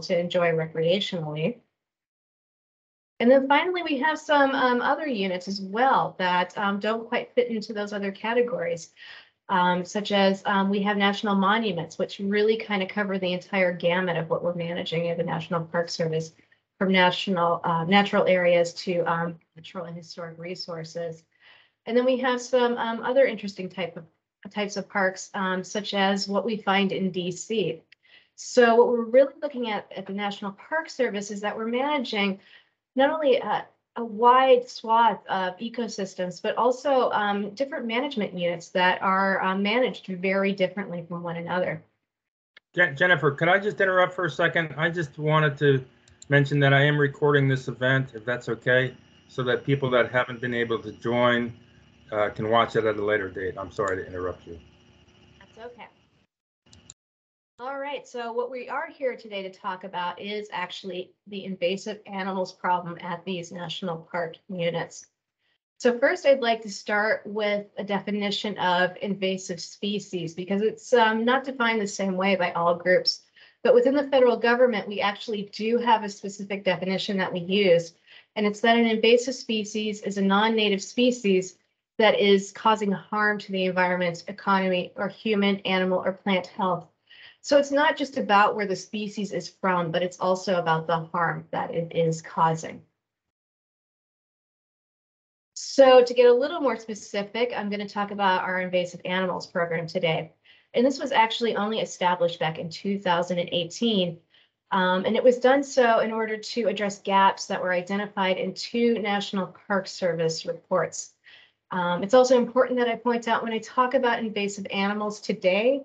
to enjoy recreationally. And then finally, we have some um, other units as well that um, don't quite fit into those other categories, um, such as um, we have national monuments, which really kind of cover the entire gamut of what we're managing at the National Park Service, from national uh, natural areas to um, natural and historic resources. And then we have some um, other interesting type of types of parks, such as what we find in DC. So what we're really looking at at the National Park Service is that we're managing not only a, a wide swath of ecosystems, but also um, different management units that are um, managed very differently from one another. Jennifer, could I just interrupt for a second? I just wanted to mention that I am recording this event, if that's okay, so that people that haven't been able to join uh, can watch it at a later date. I'm sorry to interrupt you. That's okay. All right, so what we are here today to talk about is actually the invasive animals problem at these national park units. So first, I'd like to start with a definition of invasive species because it's um, not defined the same way by all groups. But within the federal government, we actually do have a specific definition that we use. And it's that an invasive species is a non-native species that is causing harm to the environment, economy, or human, animal, or plant health so it's not just about where the species is from, but it's also about the harm that it is causing. So to get a little more specific, I'm going to talk about our invasive animals program today. And this was actually only established back in 2018. Um, and it was done so in order to address gaps that were identified in two National Park Service reports. Um, it's also important that I point out when I talk about invasive animals today,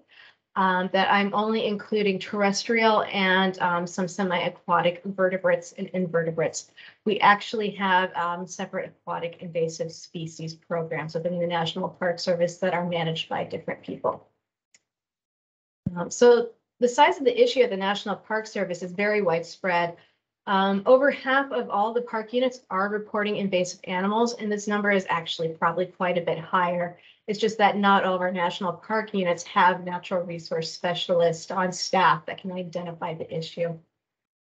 um, that I'm only including terrestrial and um, some semi-aquatic vertebrates and invertebrates. We actually have um, separate aquatic invasive species programs within the National Park Service that are managed by different people. Um, so the size of the issue at the National Park Service is very widespread. Um, over half of all the park units are reporting invasive animals, and this number is actually probably quite a bit higher. It's just that not all of our national park units have natural resource specialists on staff that can identify the issue.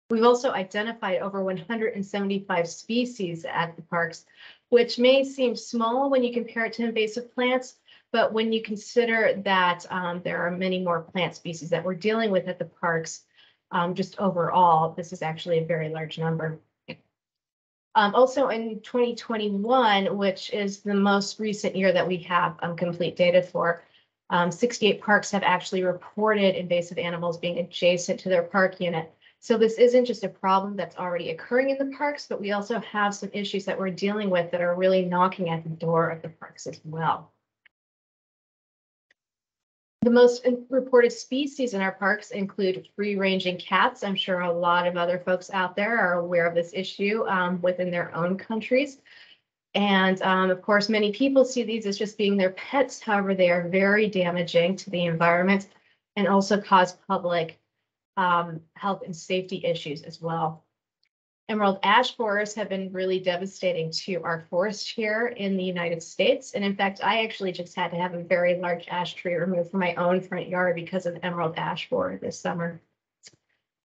We've also identified over 175 species at the parks, which may seem small when you compare it to invasive plants, but when you consider that um, there are many more plant species that we're dealing with at the parks, um, just overall, this is actually a very large number. Um, also in 2021, which is the most recent year that we have um, complete data for, um, 68 parks have actually reported invasive animals being adjacent to their park unit. So this isn't just a problem that's already occurring in the parks, but we also have some issues that we're dealing with that are really knocking at the door of the parks as well. The most reported species in our parks include free-ranging cats. I'm sure a lot of other folks out there are aware of this issue um, within their own countries. And um, of course, many people see these as just being their pets. However, they are very damaging to the environment and also cause public um, health and safety issues as well. Emerald ash borers have been really devastating to our forest here in the United States. And in fact, I actually just had to have a very large ash tree removed from my own front yard because of emerald ash borer this summer.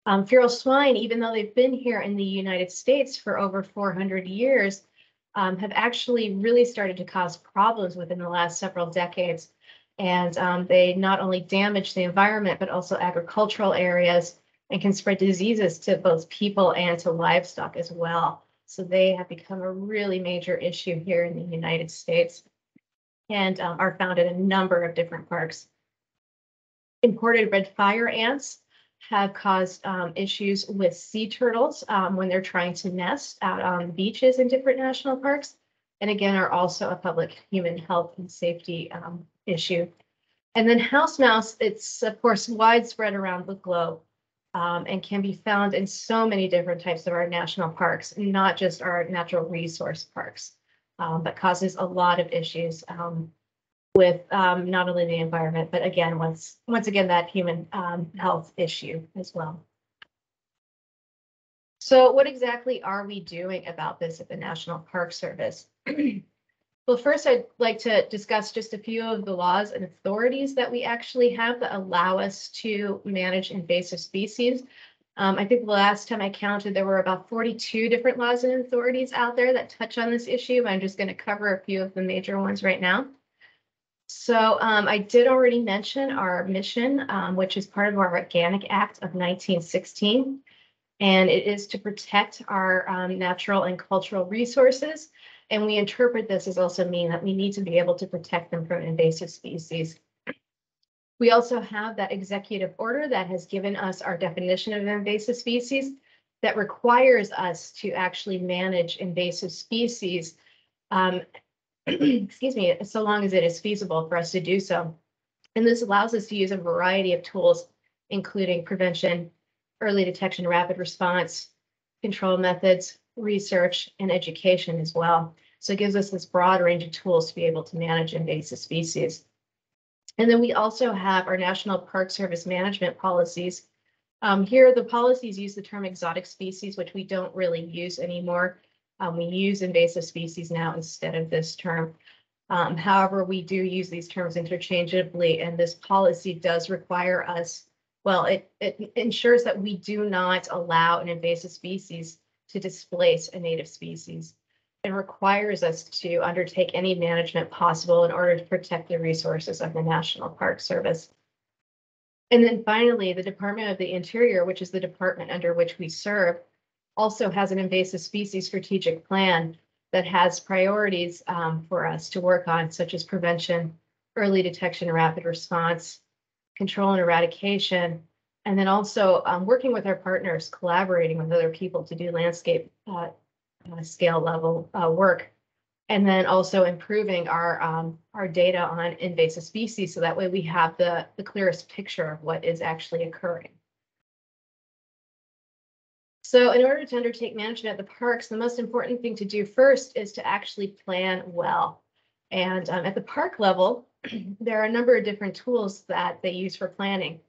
Um, feral swine, even though they've been here in the United States for over 400 years, um, have actually really started to cause problems within the last several decades. And um, they not only damage the environment, but also agricultural areas and can spread diseases to both people and to livestock as well. So they have become a really major issue here in the United States and um, are found in a number of different parks. Imported red fire ants have caused um, issues with sea turtles um, when they're trying to nest out on beaches in different national parks. And again, are also a public human health and safety um, issue. And then house mouse, it's of course widespread around the globe um, and can be found in so many different types of our national parks, not just our natural resource parks, um, but causes a lot of issues um, with um, not only the environment, but again, once once again, that human um, health issue as well. So what exactly are we doing about this at the National Park Service? Well, first, I'd like to discuss just a few of the laws and authorities that we actually have that allow us to manage invasive species. Um, I think the last time I counted, there were about forty-two different laws and authorities out there that touch on this issue. I'm just going to cover a few of the major ones right now. So um, I did already mention our mission, um, which is part of our Organic Act of 1916. And it is to protect our um, natural and cultural resources. And we interpret this as also mean that we need to be able to protect them from invasive species. We also have that executive order that has given us our definition of invasive species that requires us to actually manage invasive species um, excuse me, so long as it is feasible for us to do so. And this allows us to use a variety of tools, including prevention, early detection, rapid response, control methods, research, and education as well. So it gives us this broad range of tools to be able to manage invasive species. And then we also have our National Park Service management policies. Um, here, the policies use the term exotic species, which we don't really use anymore. Um, we use invasive species now instead of this term. Um, however, we do use these terms interchangeably, and this policy does require us, well, it, it ensures that we do not allow an invasive species to displace a native species and requires us to undertake any management possible in order to protect the resources of the National Park Service. And then finally, the Department of the Interior, which is the department under which we serve, also has an invasive species strategic plan that has priorities um, for us to work on, such as prevention, early detection, rapid response, control and eradication, and then also um, working with our partners, collaborating with other people to do landscape uh, uh, scale level uh, work. And then also improving our um, our data on invasive species so that way we have the, the clearest picture of what is actually occurring. So in order to undertake management at the parks, the most important thing to do first is to actually plan well. And um, at the park level, there are a number of different tools that they use for planning.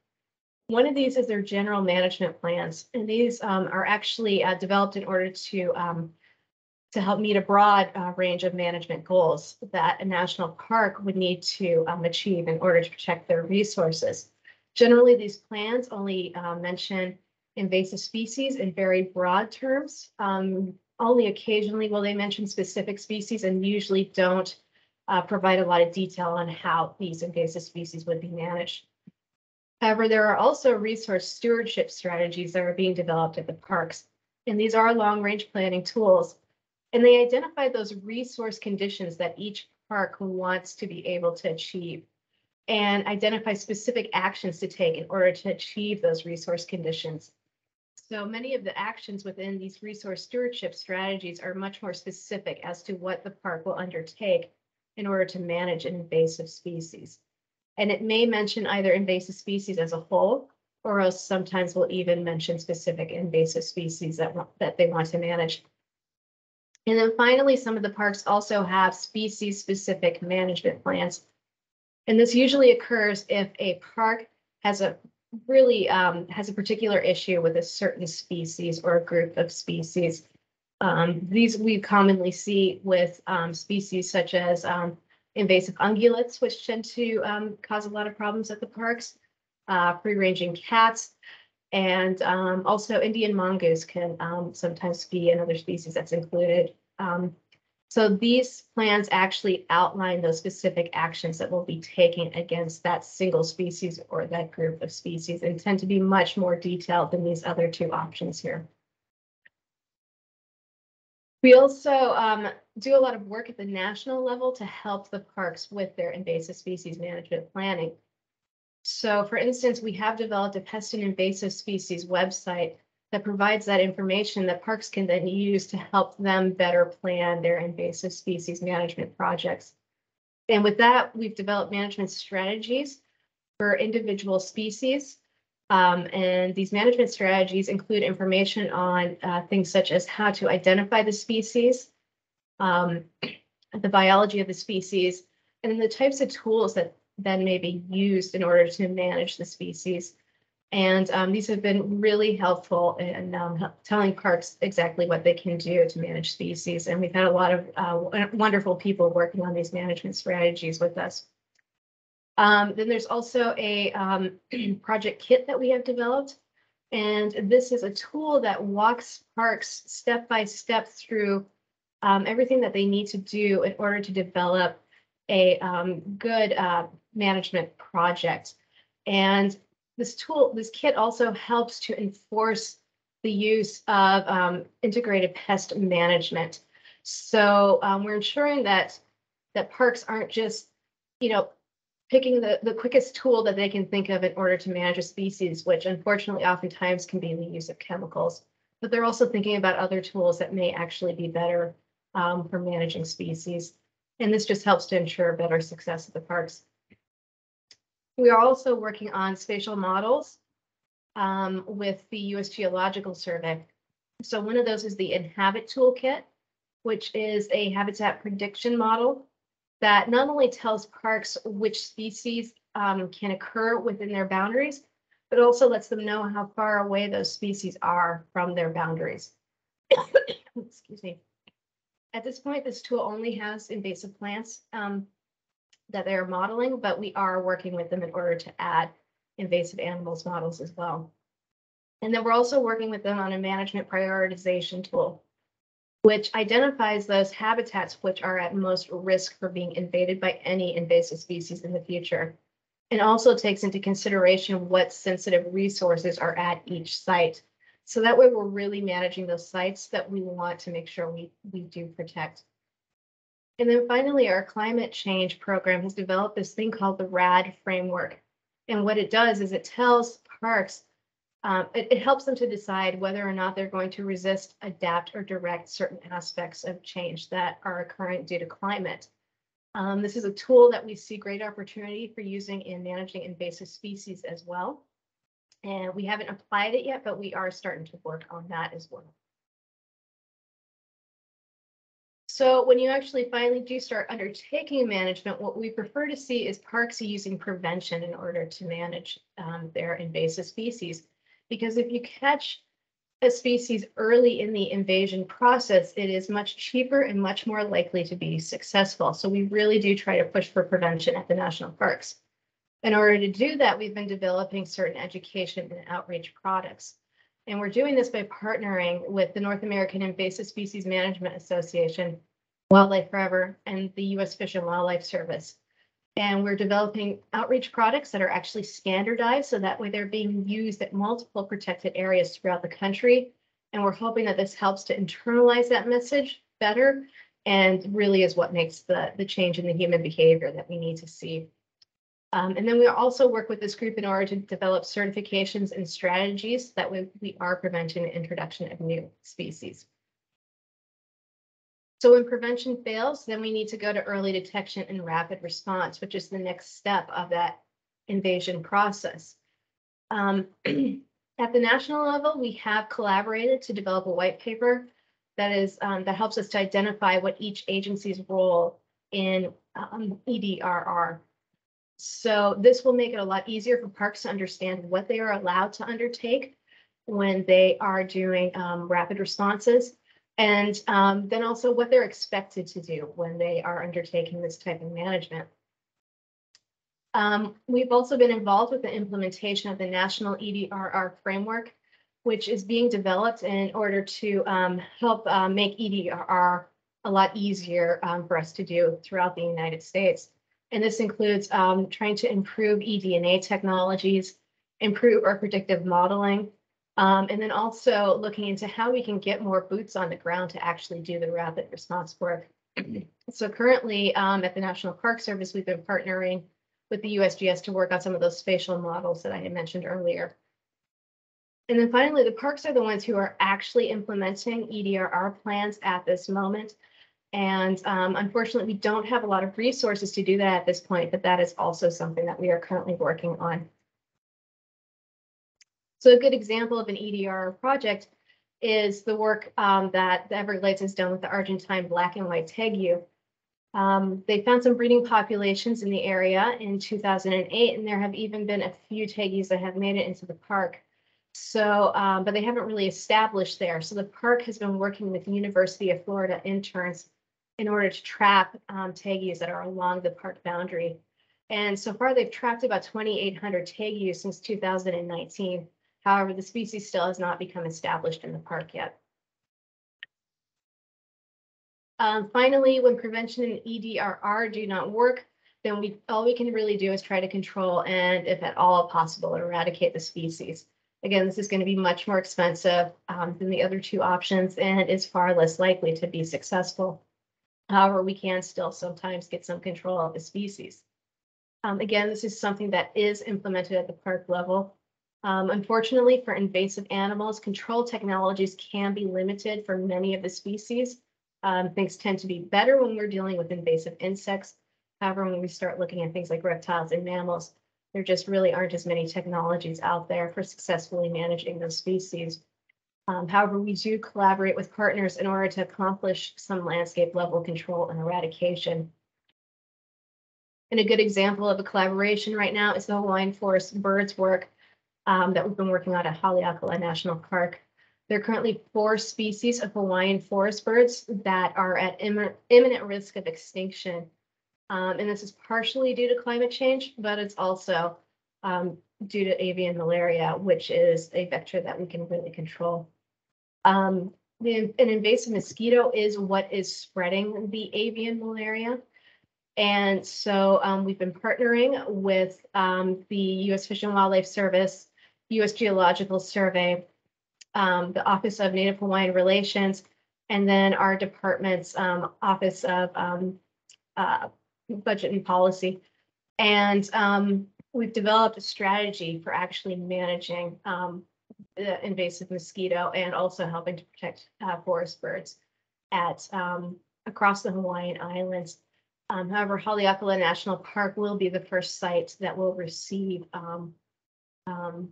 One of these is their general management plans, and these um, are actually uh, developed in order to um, to help meet a broad uh, range of management goals that a national park would need to um, achieve in order to protect their resources. Generally, these plans only uh, mention invasive species in very broad terms. Um, only occasionally will they mention specific species and usually don't uh, provide a lot of detail on how these invasive species would be managed. However, there are also resource stewardship strategies that are being developed at the parks. And these are long range planning tools. And they identify those resource conditions that each park wants to be able to achieve and identify specific actions to take in order to achieve those resource conditions. So many of the actions within these resource stewardship strategies are much more specific as to what the park will undertake in order to manage an invasive species. And it may mention either invasive species as a whole, or else sometimes will even mention specific invasive species that, that they want to manage. And then finally, some of the parks also have species specific management plans. And this usually occurs if a park has a really um, has a particular issue with a certain species or a group of species. Um, these we commonly see with um, species such as um, invasive ungulates, which tend to um, cause a lot of problems at the parks, uh, free-ranging cats, and um, also Indian mongoose can sometimes be another species that's included. So these plans actually outline those specific actions that will be taken against that single species or that group of species and tend to be much more detailed than these other two options here. We also um, do a lot of work at the national level to help the parks with their invasive species management planning. So for instance, we have developed a pest and invasive species website that provides that information that parks can then use to help them better plan their invasive species management projects. And with that, we've developed management strategies for individual species. Um, and these management strategies include information on uh, things such as how to identify the species, um, the biology of the species, and the types of tools that then may be used in order to manage the species. And um, these have been really helpful in um, telling parks exactly what they can do to manage species. And we've had a lot of uh, wonderful people working on these management strategies with us. Um, then there's also a um, project kit that we have developed. And this is a tool that walks parks step by step through um, everything that they need to do in order to develop a um, good uh, management project. And this tool, this kit also helps to enforce the use of um, integrated pest management. So um, we're ensuring that that parks aren't just, you know, picking the, the quickest tool that they can think of in order to manage a species, which unfortunately oftentimes can be the use of chemicals. But they're also thinking about other tools that may actually be better um, for managing species. And this just helps to ensure better success of the parks. We are also working on spatial models um, with the US Geological Survey. So one of those is the Inhabit Toolkit, which is a habitat prediction model that not only tells parks which species um, can occur within their boundaries, but also lets them know how far away those species are from their boundaries. Excuse me. At this point, this tool only has invasive plants um, that they're modeling, but we are working with them in order to add invasive animals models as well. And then we're also working with them on a management prioritization tool, which identifies those habitats which are at most risk for being invaded by any invasive species in the future. And also takes into consideration what sensitive resources are at each site. So that way we're really managing those sites that we want to make sure we, we do protect. And then finally, our climate change program has developed this thing called the RAD framework. And what it does is it tells parks um, it, it, helps them to decide whether or not they're going to resist, adapt, or direct certain aspects of change that are occurring due to climate. Um, this is a tool that we see great opportunity for using in managing invasive species as well. And we haven't applied it yet, but we are starting to work on that as well. So when you actually finally do start undertaking management, what we prefer to see is parks using prevention in order to manage um, their invasive species. Because if you catch a species early in the invasion process, it is much cheaper and much more likely to be successful. So we really do try to push for prevention at the national parks. In order to do that, we've been developing certain education and outreach products. And we're doing this by partnering with the North American Invasive Species Management Association, Wildlife Forever, and the U.S. Fish and Wildlife Service. And we're developing outreach products that are actually standardized so that way they're being used at multiple protected areas throughout the country. And we're hoping that this helps to internalize that message better and really is what makes the, the change in the human behavior that we need to see. Um, and then we also work with this group in order to develop certifications and strategies that we, we are preventing the introduction of new species. So when prevention fails, then we need to go to early detection and rapid response, which is the next step of that invasion process. Um, at the national level, we have collaborated to develop a white paper that is um, that helps us to identify what each agency's role in um, EDRR. So this will make it a lot easier for parks to understand what they are allowed to undertake when they are doing um, rapid responses and um, then also what they're expected to do when they are undertaking this type of management. Um, we've also been involved with the implementation of the National EDRR framework, which is being developed in order to um, help uh, make EDRR a lot easier um, for us to do throughout the United States. And this includes um, trying to improve eDNA technologies, improve our predictive modeling, um, and then also looking into how we can get more boots on the ground to actually do the rapid response work. so currently um, at the National Park Service, we've been partnering with the USGS to work on some of those spatial models that I had mentioned earlier. And then finally, the parks are the ones who are actually implementing EDRR plans at this moment. And um, unfortunately, we don't have a lot of resources to do that at this point, but that is also something that we are currently working on. So a good example of an EDR project is the work um, that the Everglades has done with the Argentine black and white tegu. Um, they found some breeding populations in the area in 2008, and there have even been a few tegus that have made it into the park. So, um, but they haven't really established there. So the park has been working with the University of Florida interns in order to trap um, tegus that are along the park boundary. And so far, they've trapped about 2,800 tegus since 2019. However, the species still has not become established in the park yet. Um, finally, when prevention and EDRR do not work, then we, all we can really do is try to control and if at all possible, eradicate the species. Again, this is going to be much more expensive um, than the other two options and is far less likely to be successful. However, we can still sometimes get some control of the species. Um, again, this is something that is implemented at the park level. Um, unfortunately, for invasive animals, control technologies can be limited for many of the species. Um, things tend to be better when we're dealing with invasive insects. However, when we start looking at things like reptiles and mammals, there just really aren't as many technologies out there for successfully managing those species. Um, however, we do collaborate with partners in order to accomplish some landscape level control and eradication. And a good example of a collaboration right now is the Hawaiian Forest Birds work um, that we've been working on at Haleakala National Park. There are currently four species of Hawaiian forest birds that are at imminent, imminent risk of extinction. Um, and this is partially due to climate change, but it's also um, due to avian malaria, which is a vector that we can really control. Um, the, an invasive mosquito is what is spreading the avian malaria. And so um, we've been partnering with um, the U.S. Fish and Wildlife Service, U.S. Geological Survey, um, the Office of Native Hawaiian Relations, and then our department's um, Office of um, uh, Budget and Policy. And um, we've developed a strategy for actually managing the invasive mosquito and also helping to protect uh, forest birds at um, across the Hawaiian Islands. Um, however, Haleakala National Park will be the first site that will receive um, um,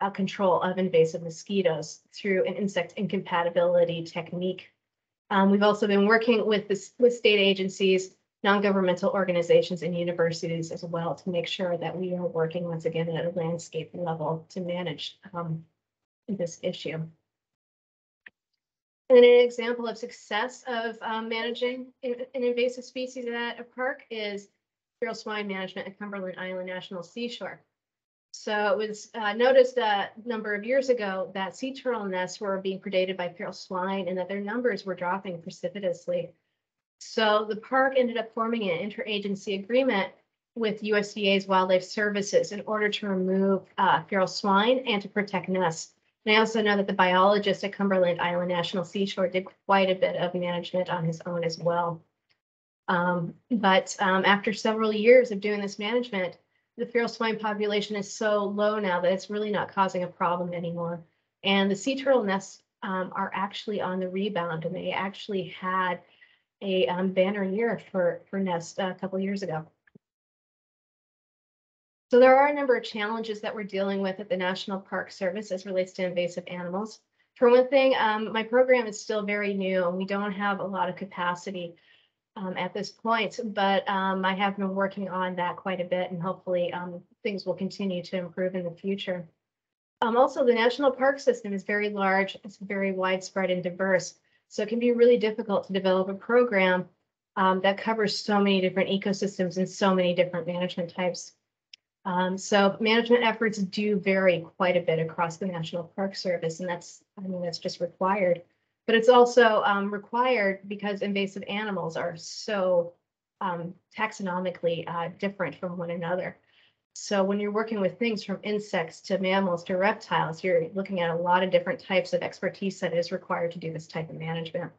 a control of invasive mosquitoes through an insect incompatibility technique. Um, we've also been working with this with state agencies, non-governmental organizations, and universities as well to make sure that we are working once again at a landscape level to manage um, this issue. And an example of success of um, managing an invasive species at a park is feral swine management at Cumberland Island National Seashore. So it was uh, noticed a number of years ago that sea turtle nests were being predated by feral swine and that their numbers were dropping precipitously. So the park ended up forming an interagency agreement with USDA's Wildlife Services in order to remove uh, feral swine and to protect nests. And I also know that the biologist at Cumberland Island National Seashore did quite a bit of management on his own as well. Um, but um, after several years of doing this management, the feral swine population is so low now that it's really not causing a problem anymore. And the sea turtle nests um, are actually on the rebound, and they actually had a um, banner year for for nests a couple years ago. So there are a number of challenges that we're dealing with at the National Park Service as relates to invasive animals. For one thing, um, my program is still very new and we don't have a lot of capacity um, at this point, but um, I have been working on that quite a bit and hopefully um, things will continue to improve in the future. Um, also, the national park system is very large, it's very widespread and diverse. So it can be really difficult to develop a program um, that covers so many different ecosystems and so many different management types. Um, so management efforts do vary quite a bit across the National Park Service, and that's, I mean, that's just required. But it's also um, required because invasive animals are so um, taxonomically uh, different from one another. So when you're working with things from insects to mammals to reptiles, you're looking at a lot of different types of expertise that is required to do this type of management.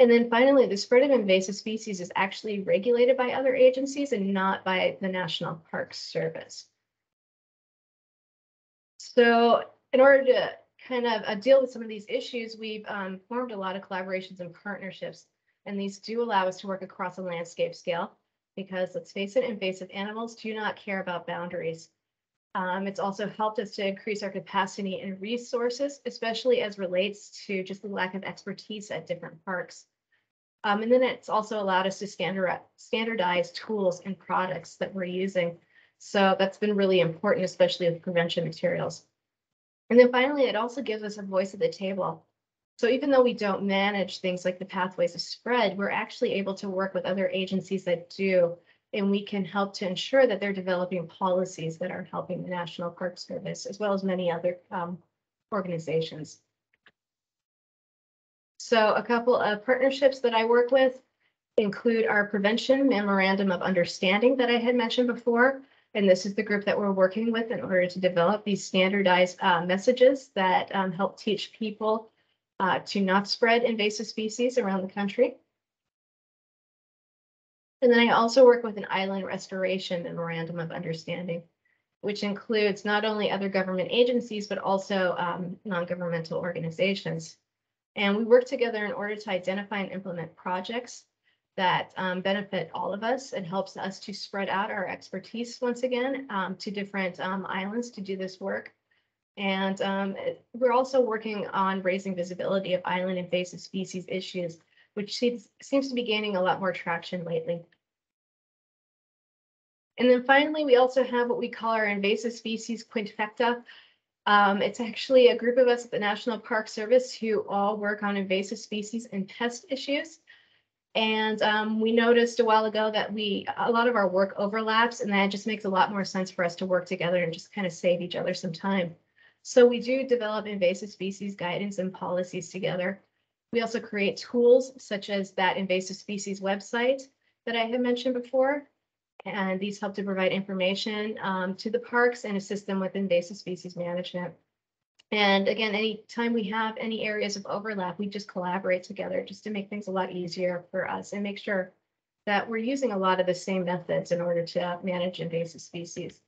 And then finally, the spread of invasive species is actually regulated by other agencies and not by the National Park Service. So in order to kind of uh, deal with some of these issues, we've um, formed a lot of collaborations and partnerships. And these do allow us to work across a landscape scale because let's face it, invasive animals do not care about boundaries. Um, it's also helped us to increase our capacity and resources, especially as relates to just the lack of expertise at different parks. Um, and then it's also allowed us to standard, standardize tools and products that we're using. So that's been really important, especially with prevention materials. And then finally, it also gives us a voice at the table. So even though we don't manage things like the pathways of spread, we're actually able to work with other agencies that do And we can help to ensure that they're developing policies that are helping the National Park Service as well as many other um, organizations. So a couple of partnerships that I work with include our Prevention Memorandum of Understanding that I had mentioned before. And this is the group that we're working with in order to develop these standardized uh, messages that um, help teach people uh, to not spread invasive species around the country. And then I also work with an island restoration memorandum of understanding, which includes not only other government agencies, but also um, non-governmental organizations. And we work together in order to identify and implement projects that um, benefit all of us. It helps us to spread out our expertise once again um, to different um, islands to do this work. And um, we're also working on raising visibility of island invasive species issues, which seems, seems to be gaining a lot more traction lately. And then finally, we also have what we call our invasive species quinfecta. Um, it's actually a group of us at the National Park Service who all work on invasive species and pest issues. And um, we noticed a while ago that we, a lot of our work overlaps and that just makes a lot more sense for us to work together and just kind of save each other some time. So we do develop invasive species guidance and policies together. We also create tools such as that invasive species website that I had mentioned before. And these help to provide information um, to the parks and assist them with invasive species management. And again, anytime we have any areas of overlap, we just collaborate together just to make things a lot easier for us and make sure that we're using a lot of the same methods in order to manage invasive species.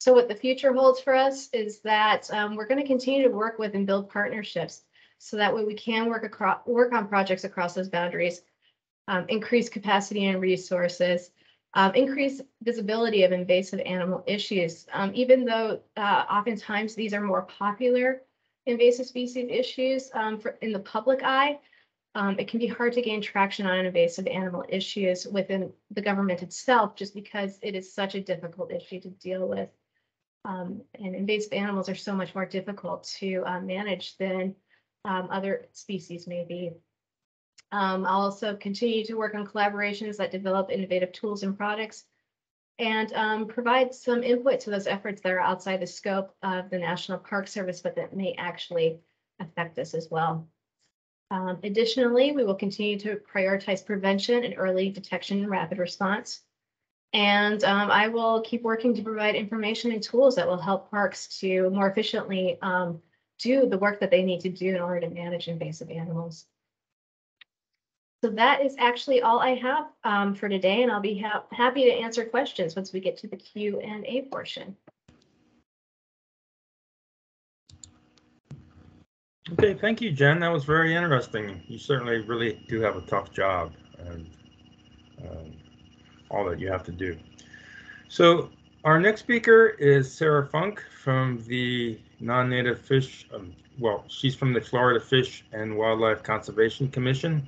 So what the future holds for us is that um, we're going to continue to work with and build partnerships so that way we can work across work on projects across those boundaries, um, increase capacity and resources, um, increase visibility of invasive animal issues. Um, even though uh, oftentimes these are more popular invasive species issues um, for, in the public eye, um, it can be hard to gain traction on invasive animal issues within the government itself, just because it is such a difficult issue to deal with. Um, and invasive animals are so much more difficult to uh, manage than um, other species may be. Um, I'll also continue to work on collaborations that develop innovative tools and products and um, provide some input to those efforts that are outside the scope of the National Park Service, but that may actually affect us as well. Um, additionally, we will continue to prioritize prevention and early detection and rapid response. And um, I will keep working to provide information and tools that will help parks to more efficiently um, do the work that they need to do in order to manage invasive animals. So that is actually all I have um, for today, and I'll be ha happy to answer questions once we get to the Q and A portion. Okay, thank you, Jen. That was very interesting. You certainly really do have a tough job and um, all that you have to do. So our next speaker is Sarah Funck from the Non-Native Fish, um, well, she's from the Florida Fish and Wildlife Conservation Commission.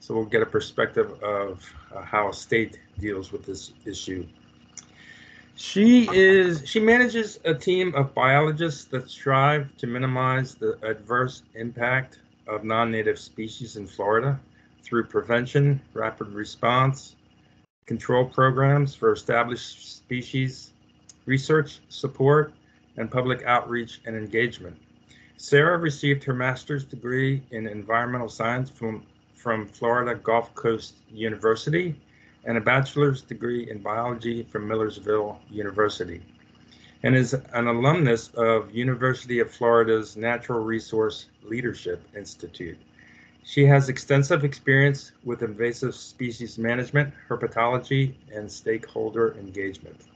So we'll get a perspective of uh, how a state deals with this issue. She is she manages a team of biologists that strive to minimize the adverse impact of non-native species in Florida through prevention, rapid response, control programs for established species, research support, and public outreach and engagement. Sarah received her master's degree in environmental science from from Florida Gulf Coast University and a bachelor's degree in biology from Millersville University and is an alumnus of University of Florida's Natural Resource Leadership Institute. She has extensive experience with invasive species management, herpetology, and stakeholder engagement.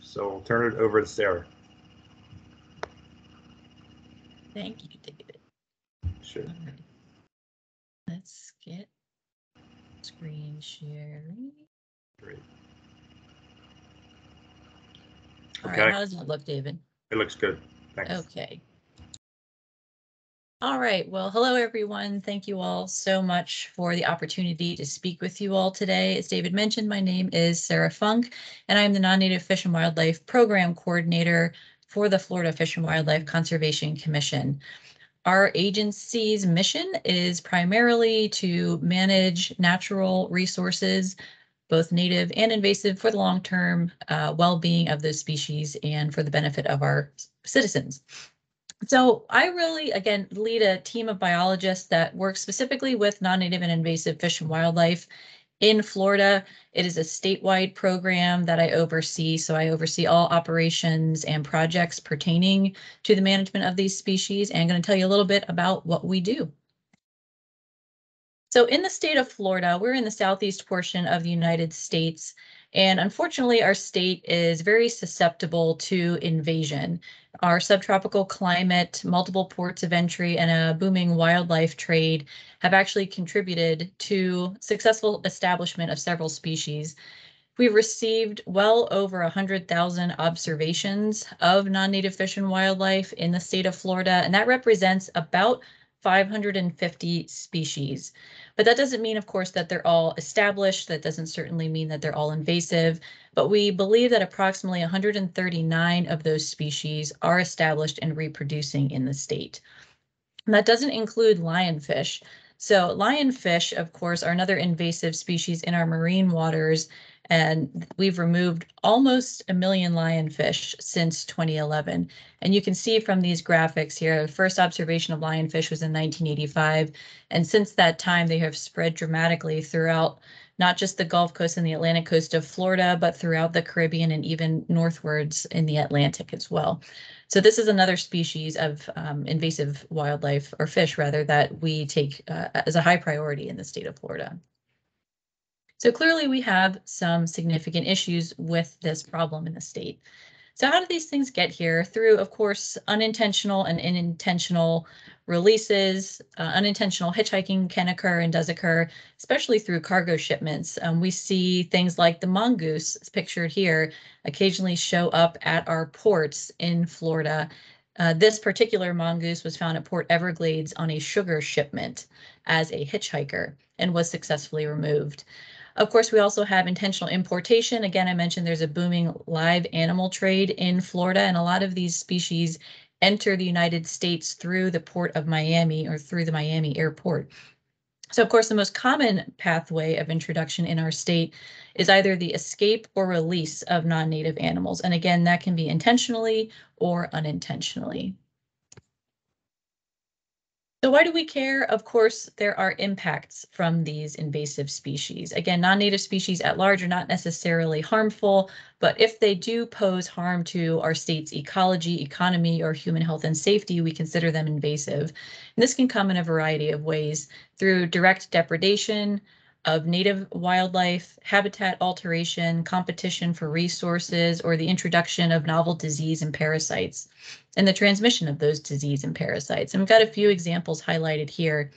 So I'll turn it over to Sarah. Thank you, David. Sure. Right. Let's get screen sharing. Great. All Okay. right, how does that look, David? It looks good. Thanks. Okay. All right, well, hello, everyone. Thank you all so much for the opportunity to speak with you all today. As David mentioned, my name is Sarah Funck, and I'm the Non-Native Fish and Wildlife Program Coordinator for the Florida Fish and Wildlife Conservation Commission. Our agency's mission is primarily to manage natural resources both native and invasive for the long-term uh, well-being of those species and for the benefit of our citizens. So I really, again, lead a team of biologists that work specifically with non-native and invasive fish and wildlife in Florida. It is a statewide program that I oversee. So I oversee all operations and projects pertaining to the management of these species. And I'm going to tell you a little bit about what we do. So in the state of Florida, we're in the southeast portion of the United States. And unfortunately, our state is very susceptible to invasion. Our subtropical climate, multiple ports of entry, and a booming wildlife trade have actually contributed to successful establishment of several species. We've received well over 100,000 observations of non-native fish and wildlife in the state of Florida, and that represents about 550 species. But that doesn't mean, of course, that they're all established. That doesn't certainly mean that they're all invasive. But we believe that approximately 139 of those species are established and reproducing in the state. And that doesn't include lionfish. So lionfish, of course, are another invasive species in our marine waters and we've removed almost a million lionfish since 2011. And you can see from these graphics here, the first observation of lionfish was in 1985. And since that time, they have spread dramatically throughout not just the Gulf Coast and the Atlantic coast of Florida, but throughout the Caribbean and even northwards in the Atlantic as well. So this is another species of um, invasive wildlife or fish rather that we take uh, as a high priority in the state of Florida. So clearly we have some significant issues with this problem in the state. So how do these things get here? Through, of course, unintentional and unintentional releases, uh, unintentional hitchhiking can occur and does occur, especially through cargo shipments. Um, we see things like the mongoose pictured here occasionally show up at our ports in Florida. Uh, this particular mongoose was found at Port Everglades on a sugar shipment as a hitchhiker and was successfully removed. Of course, we also have intentional importation. Again, I mentioned there's a booming live animal trade in Florida, and a lot of these species enter the United States through the port of Miami or through the Miami airport. So, of course, the most common pathway of introduction in our state is either the escape or release of non-native animals. And again, that can be intentionally or unintentionally. So why do we care? Of course, there are impacts from these invasive species. Again, non-native species at large are not necessarily harmful, but if they do pose harm to our state's ecology, economy, or human health and safety, we consider them invasive. And this can come in a variety of ways through direct depredation, of native wildlife, habitat alteration, competition for resources, or the introduction of novel disease and parasites, and the transmission of those disease and parasites. And we've got a few examples highlighted here.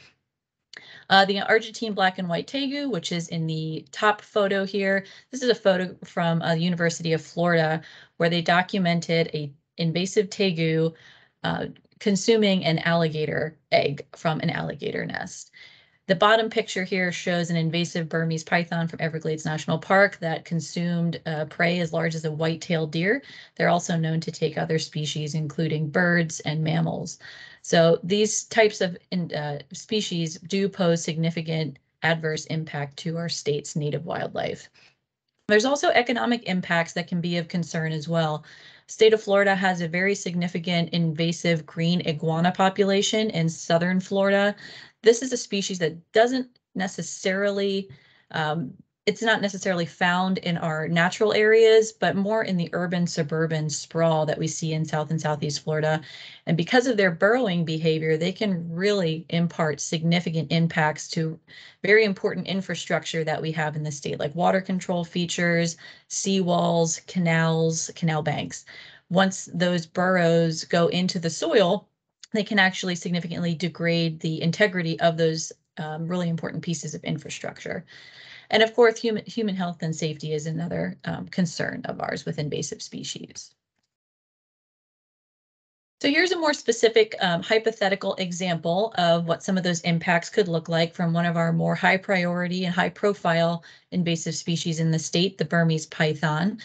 Uh, the Argentine black and white tegu, which is in the top photo here. This is a photo from uh, the University of Florida where they documented a invasive tegu uh, consuming an alligator egg from an alligator nest. The bottom picture here shows an invasive Burmese python from Everglades National Park that consumed uh, prey as large as a white-tailed deer. They're also known to take other species, including birds and mammals. So these types of uh, species do pose significant adverse impact to our state's native wildlife. There's also economic impacts that can be of concern as well. State of Florida has a very significant invasive green iguana population in southern Florida this is a species that doesn't necessarily, um, it's not necessarily found in our natural areas, but more in the urban suburban sprawl that we see in South and Southeast Florida. And because of their burrowing behavior, they can really impart significant impacts to very important infrastructure that we have in the state, like water control features, seawalls, canals, canal banks. Once those burrows go into the soil, they can actually significantly degrade the integrity of those um, really important pieces of infrastructure. And of course, human, human health and safety is another um, concern of ours with invasive species. So here's a more specific um, hypothetical example of what some of those impacts could look like from one of our more high priority and high profile invasive species in the state, the Burmese python.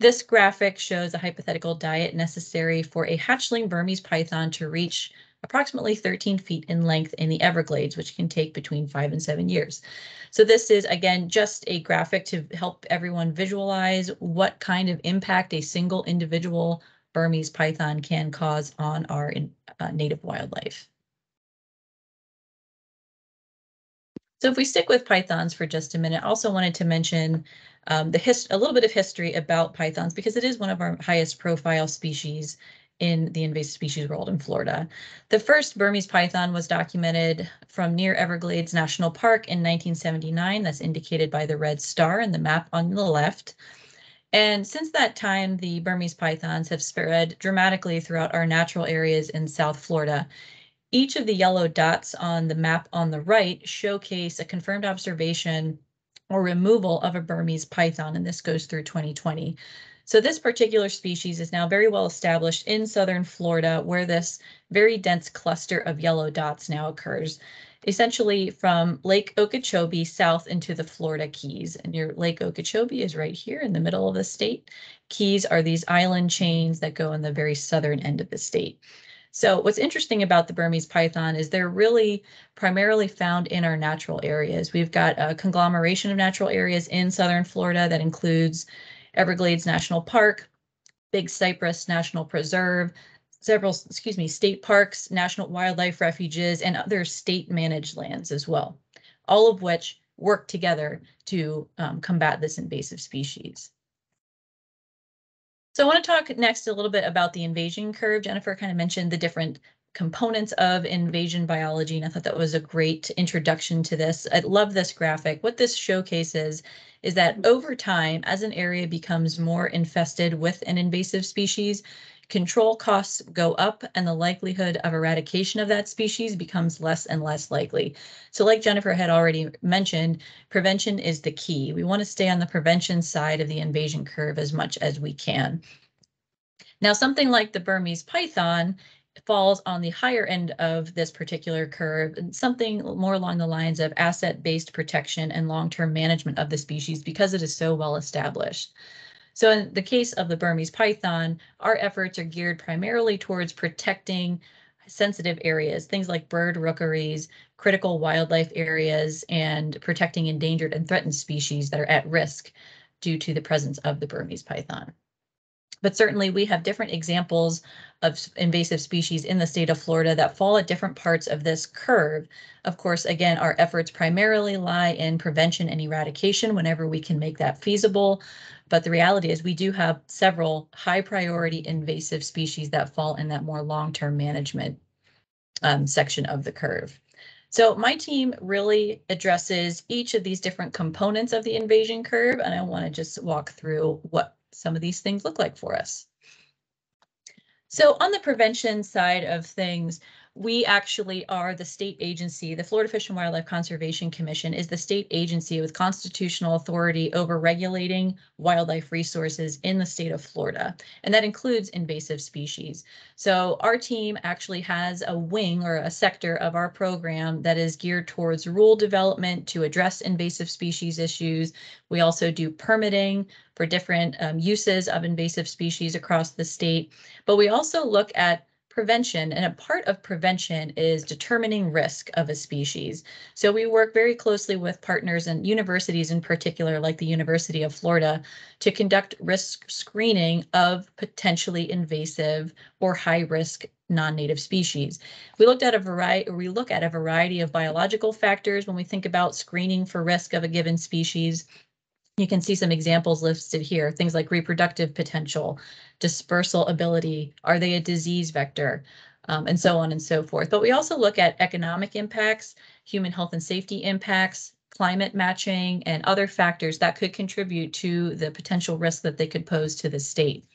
This graphic shows a hypothetical diet necessary for a hatchling Burmese python to reach approximately 13 feet in length in the Everglades, which can take between five and seven years. So this is, again, just a graphic to help everyone visualize what kind of impact a single individual Burmese python can cause on our uh, native wildlife. So if we stick with pythons for just a minute, I also wanted to mention um, the a little bit of history about pythons because it is one of our highest profile species in the invasive species world in Florida. The first Burmese python was documented from near Everglades National Park in 1979. That's indicated by the red star in the map on the left. And since that time, the Burmese pythons have spread dramatically throughout our natural areas in South Florida. Each of the yellow dots on the map on the right showcase a confirmed observation or removal of a Burmese python, and this goes through 2020. So this particular species is now very well established in southern Florida, where this very dense cluster of yellow dots now occurs, essentially from Lake Okeechobee south into the Florida Keys. And your Lake Okeechobee is right here in the middle of the state. Keys are these island chains that go in the very southern end of the state. So what's interesting about the Burmese python is they're really primarily found in our natural areas. We've got a conglomeration of natural areas in southern Florida that includes Everglades National Park, Big Cypress National Preserve, several, excuse me, state parks, national wildlife refuges, and other state managed lands as well, all of which work together to um, combat this invasive species. So I want to talk next a little bit about the invasion curve. Jennifer kind of mentioned the different components of invasion biology, and I thought that was a great introduction to this. I love this graphic. What this showcases is that over time, as an area becomes more infested with an invasive species, control costs go up and the likelihood of eradication of that species becomes less and less likely. So like Jennifer had already mentioned, prevention is the key. We want to stay on the prevention side of the invasion curve as much as we can. Now, something like the Burmese python falls on the higher end of this particular curve, something more along the lines of asset-based protection and long-term management of the species because it is so well established. So in the case of the Burmese python, our efforts are geared primarily towards protecting sensitive areas, things like bird rookeries, critical wildlife areas, and protecting endangered and threatened species that are at risk due to the presence of the Burmese python. But certainly we have different examples of invasive species in the state of Florida that fall at different parts of this curve. Of course, again, our efforts primarily lie in prevention and eradication whenever we can make that feasible. But the reality is we do have several high priority invasive species that fall in that more long-term management um, section of the curve. So my team really addresses each of these different components of the invasion curve, and I want to just walk through what some of these things look like for us. So on the prevention side of things, we actually are the state agency. The Florida Fish and Wildlife Conservation Commission is the state agency with constitutional authority over regulating wildlife resources in the state of Florida, and that includes invasive species. So our team actually has a wing or a sector of our program that is geared towards rule development to address invasive species issues. We also do permitting for different um, uses of invasive species across the state, but we also look at prevention, and a part of prevention is determining risk of a species. So we work very closely with partners and universities in particular, like the University of Florida, to conduct risk screening of potentially invasive or high risk non-native species. We looked at a variety, we look at a variety of biological factors when we think about screening for risk of a given species. You can see some examples listed here, things like reproductive potential, dispersal ability, are they a disease vector, um, and so on and so forth. But we also look at economic impacts, human health and safety impacts, climate matching, and other factors that could contribute to the potential risk that they could pose to the state.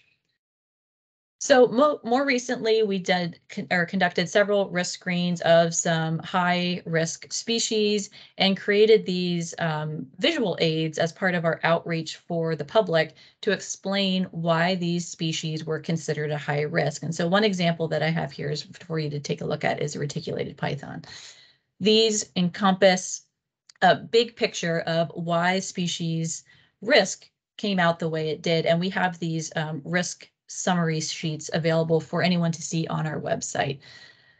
So mo more recently, we did or conducted several risk screens of some high risk species and created these um, visual aids as part of our outreach for the public to explain why these species were considered a high risk. And so one example that I have here is for you to take a look at is a reticulated python. These encompass a big picture of why species risk came out the way it did. And we have these um, risk summary sheets available for anyone to see on our website.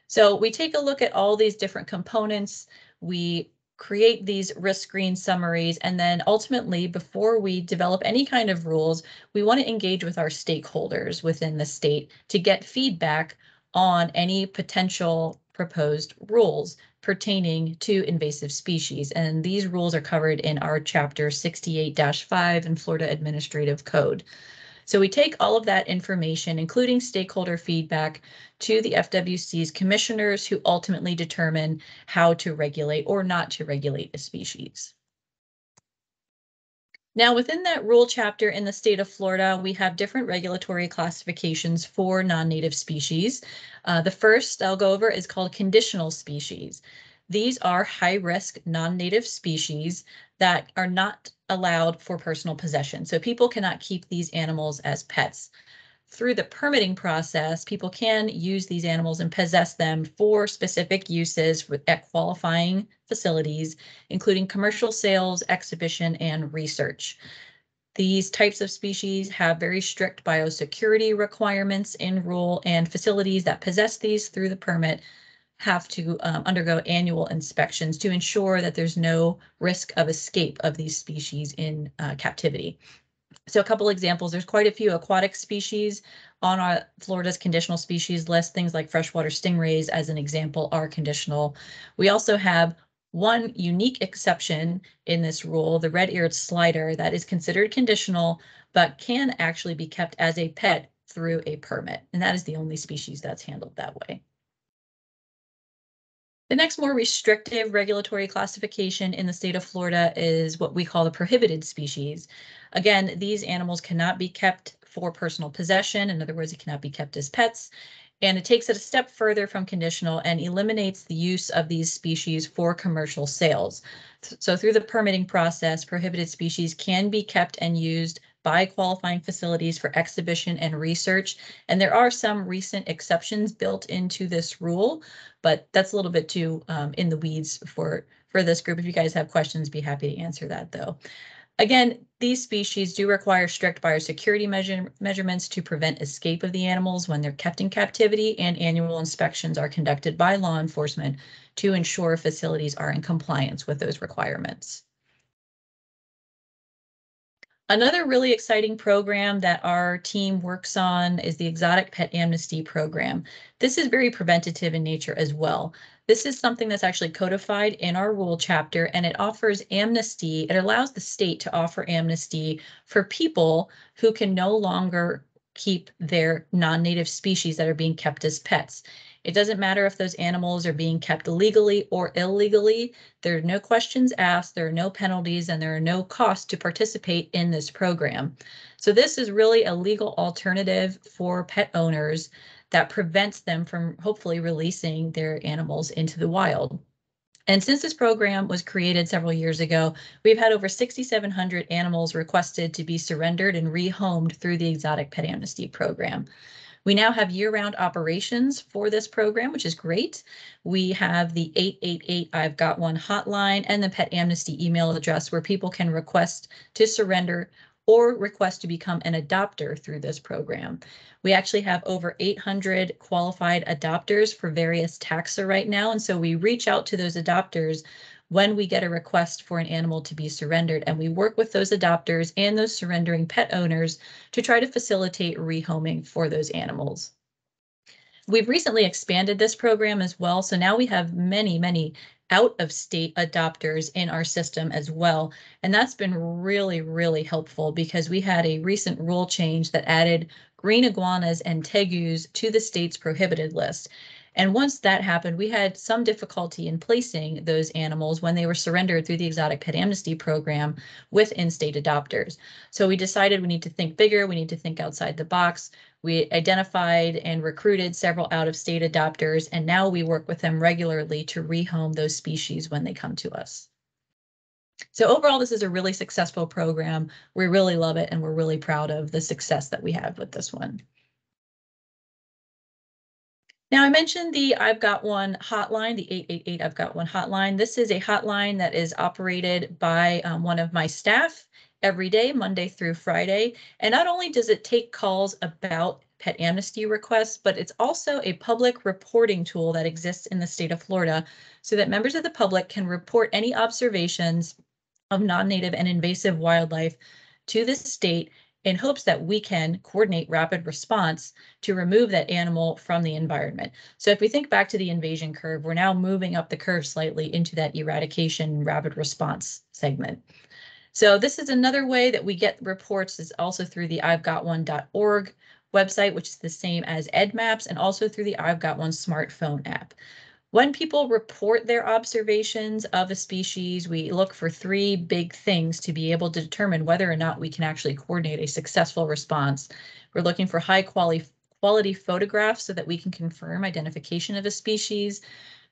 So we take a look at all these different components. We create these risk screen summaries, and then ultimately, before we develop any kind of rules, we want to engage with our stakeholders within the state to get feedback on any potential proposed rules pertaining to invasive species. And these rules are covered in our chapter 68-5 in Florida Administrative Code. So we take all of that information, including stakeholder feedback, to the FWC's commissioners who ultimately determine how to regulate or not to regulate a species. Now, within that rule chapter in the state of Florida, we have different regulatory classifications for non-native species. Uh, the first I'll go over is called conditional species. These are high-risk non-native species that are not allowed for personal possession. So people cannot keep these animals as pets through the permitting process, people can use these animals and possess them for specific uses at qualifying facilities, including commercial sales, exhibition, and research. These types of species have very strict biosecurity requirements in rule and facilities that possess these through the permit have to um, undergo annual inspections to ensure that there's no risk of escape of these species in uh, captivity. So a couple examples, there's quite a few aquatic species on our Florida's conditional species list. Things like freshwater stingrays, as an example, are conditional. We also have one unique exception in this rule, the red-eared slider, that is considered conditional, but can actually be kept as a pet through a permit. And that is the only species that's handled that way. The next more restrictive regulatory classification in the state of Florida is what we call the prohibited species. Again, these animals cannot be kept for personal possession. In other words, it cannot be kept as pets. And it takes it a step further from conditional and eliminates the use of these species for commercial sales. So through the permitting process, prohibited species can be kept and used by qualifying facilities for exhibition and research. And there are some recent exceptions built into this rule, but that's a little bit too um, in the weeds for, for this group. If you guys have questions, be happy to answer that though. Again, these species do require strict biosecurity measure, measurements to prevent escape of the animals when they're kept in captivity and annual inspections are conducted by law enforcement to ensure facilities are in compliance with those requirements. Another really exciting program that our team works on is the Exotic Pet Amnesty Program. This is very preventative in nature as well. This is something that's actually codified in our rule chapter and it offers amnesty. It allows the state to offer amnesty for people who can no longer keep their non-native species that are being kept as pets. It doesn't matter if those animals are being kept legally or illegally. There are no questions asked, there are no penalties, and there are no costs to participate in this program. So this is really a legal alternative for pet owners that prevents them from hopefully releasing their animals into the wild. And since this program was created several years ago, we've had over 6,700 animals requested to be surrendered and rehomed through the Exotic Pet Amnesty Program. We now have year-round operations for this program, which is great. We have the 888 I've Got One hotline and the Pet Amnesty email address where people can request to surrender or request to become an adopter through this program. We actually have over 800 qualified adopters for various taxa right now, and so we reach out to those adopters when we get a request for an animal to be surrendered. And we work with those adopters and those surrendering pet owners to try to facilitate rehoming for those animals. We've recently expanded this program as well. So now we have many, many out of state adopters in our system as well. And that's been really, really helpful because we had a recent rule change that added green iguanas and tegus to the state's prohibited list. And once that happened, we had some difficulty in placing those animals when they were surrendered through the Exotic Pet Amnesty Program with in-state adopters. So we decided we need to think bigger, we need to think outside the box. We identified and recruited several out-of-state adopters, and now we work with them regularly to rehome those species when they come to us. So overall, this is a really successful program. We really love it, and we're really proud of the success that we have with this one. Now I mentioned the I've Got One hotline, the 888 I've Got One hotline. This is a hotline that is operated by um, one of my staff every day, Monday through Friday. And not only does it take calls about pet amnesty requests, but it's also a public reporting tool that exists in the state of Florida so that members of the public can report any observations of non-native and invasive wildlife to the state in hopes that we can coordinate rapid response to remove that animal from the environment. So if we think back to the invasion curve, we're now moving up the curve slightly into that eradication rapid response segment. So this is another way that we get reports is also through the I've got one.org website, which is the same as EDDMapS, and also through the I've got one smartphone app. When people report their observations of a species, we look for three big things to be able to determine whether or not we can actually coordinate a successful response. We're looking for high quality quality photographs so that we can confirm identification of a species.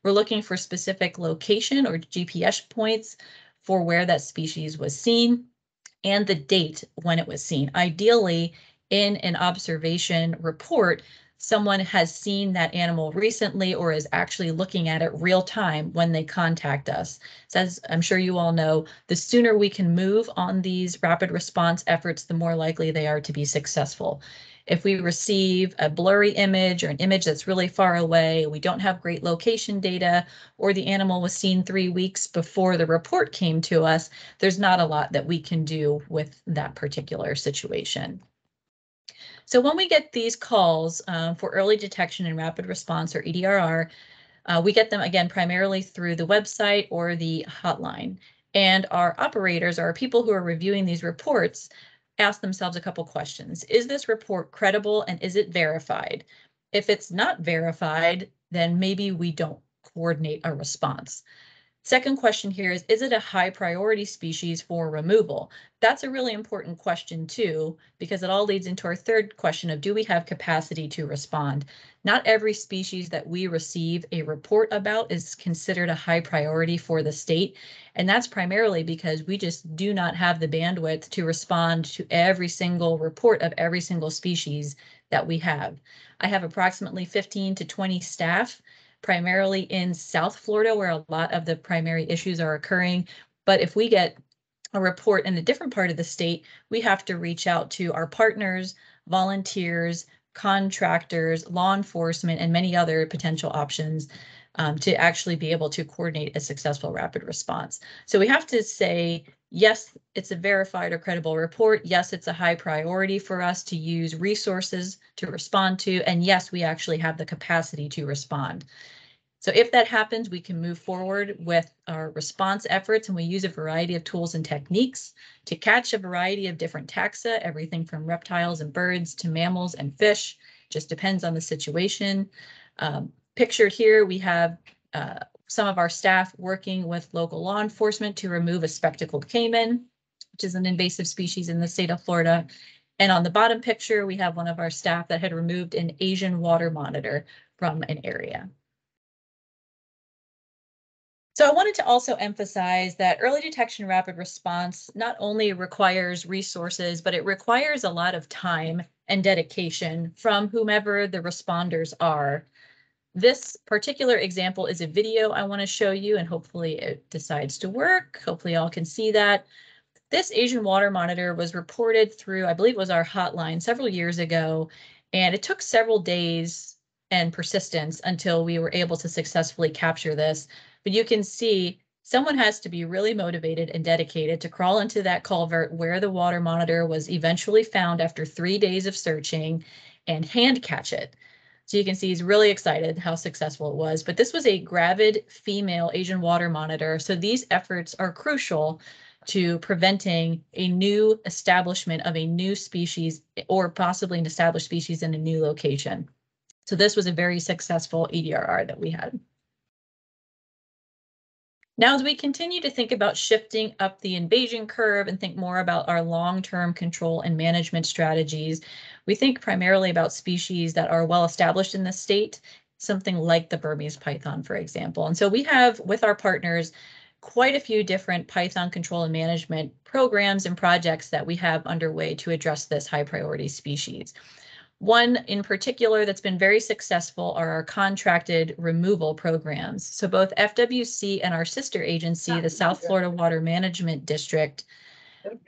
We're looking for specific location or GPS points for where that species was seen and the date when it was seen. Ideally, in an observation report, someone has seen that animal recently or is actually looking at it real time when they contact us. So as I'm sure you all know, the sooner we can move on these rapid response efforts, the more likely they are to be successful. If we receive a blurry image or an image that's really far away, we don't have great location data, or the animal was seen three weeks before the report came to us, there's not a lot that we can do with that particular situation. So when we get these calls uh, for early detection and rapid response or EDRR, uh, we get them again primarily through the website or the hotline. And our operators, or people who are reviewing these reports, ask themselves a couple questions. Is this report credible and is it verified? If it's not verified, then maybe we don't coordinate a response. Second question here is, is it a high priority species for removal? That's a really important question too, because it all leads into our third question of do we have capacity to respond? Not every species that we receive a report about is considered a high priority for the state. And that's primarily because we just do not have the bandwidth to respond to every single report of every single species that we have. I have approximately 15 to 20 staff primarily in South Florida, where a lot of the primary issues are occurring. But if we get a report in a different part of the state, we have to reach out to our partners, volunteers, contractors, law enforcement, and many other potential options um, to actually be able to coordinate a successful rapid response. So we have to say, yes, it's a verified or credible report. Yes, it's a high priority for us to use resources to respond to. And yes, we actually have the capacity to respond. So if that happens, we can move forward with our response efforts and we use a variety of tools and techniques to catch a variety of different taxa, everything from reptiles and birds to mammals and fish, just depends on the situation. Um, pictured here, we have uh, some of our staff working with local law enforcement to remove a spectacled caiman, which is an invasive species in the state of Florida. And on the bottom picture, we have one of our staff that had removed an Asian water monitor from an area. So I wanted to also emphasize that early detection rapid response not only requires resources, but it requires a lot of time and dedication from whomever the responders are. This particular example is a video I want to show you and hopefully it decides to work. Hopefully y'all can see that. This Asian water monitor was reported through, I believe it was our hotline several years ago, and it took several days and persistence until we were able to successfully capture this. But you can see someone has to be really motivated and dedicated to crawl into that culvert where the water monitor was eventually found after three days of searching and hand catch it. So you can see he's really excited how successful it was. But this was a gravid female Asian water monitor. So these efforts are crucial to preventing a new establishment of a new species or possibly an established species in a new location. So this was a very successful EDRR that we had. Now, as we continue to think about shifting up the invasion curve and think more about our long-term control and management strategies, we think primarily about species that are well established in the state, something like the Burmese python, for example. And so we have with our partners quite a few different Python control and management programs and projects that we have underway to address this high priority species. One in particular that's been very successful are our contracted removal programs. So both FWC and our sister agency, the South Florida Water Management District,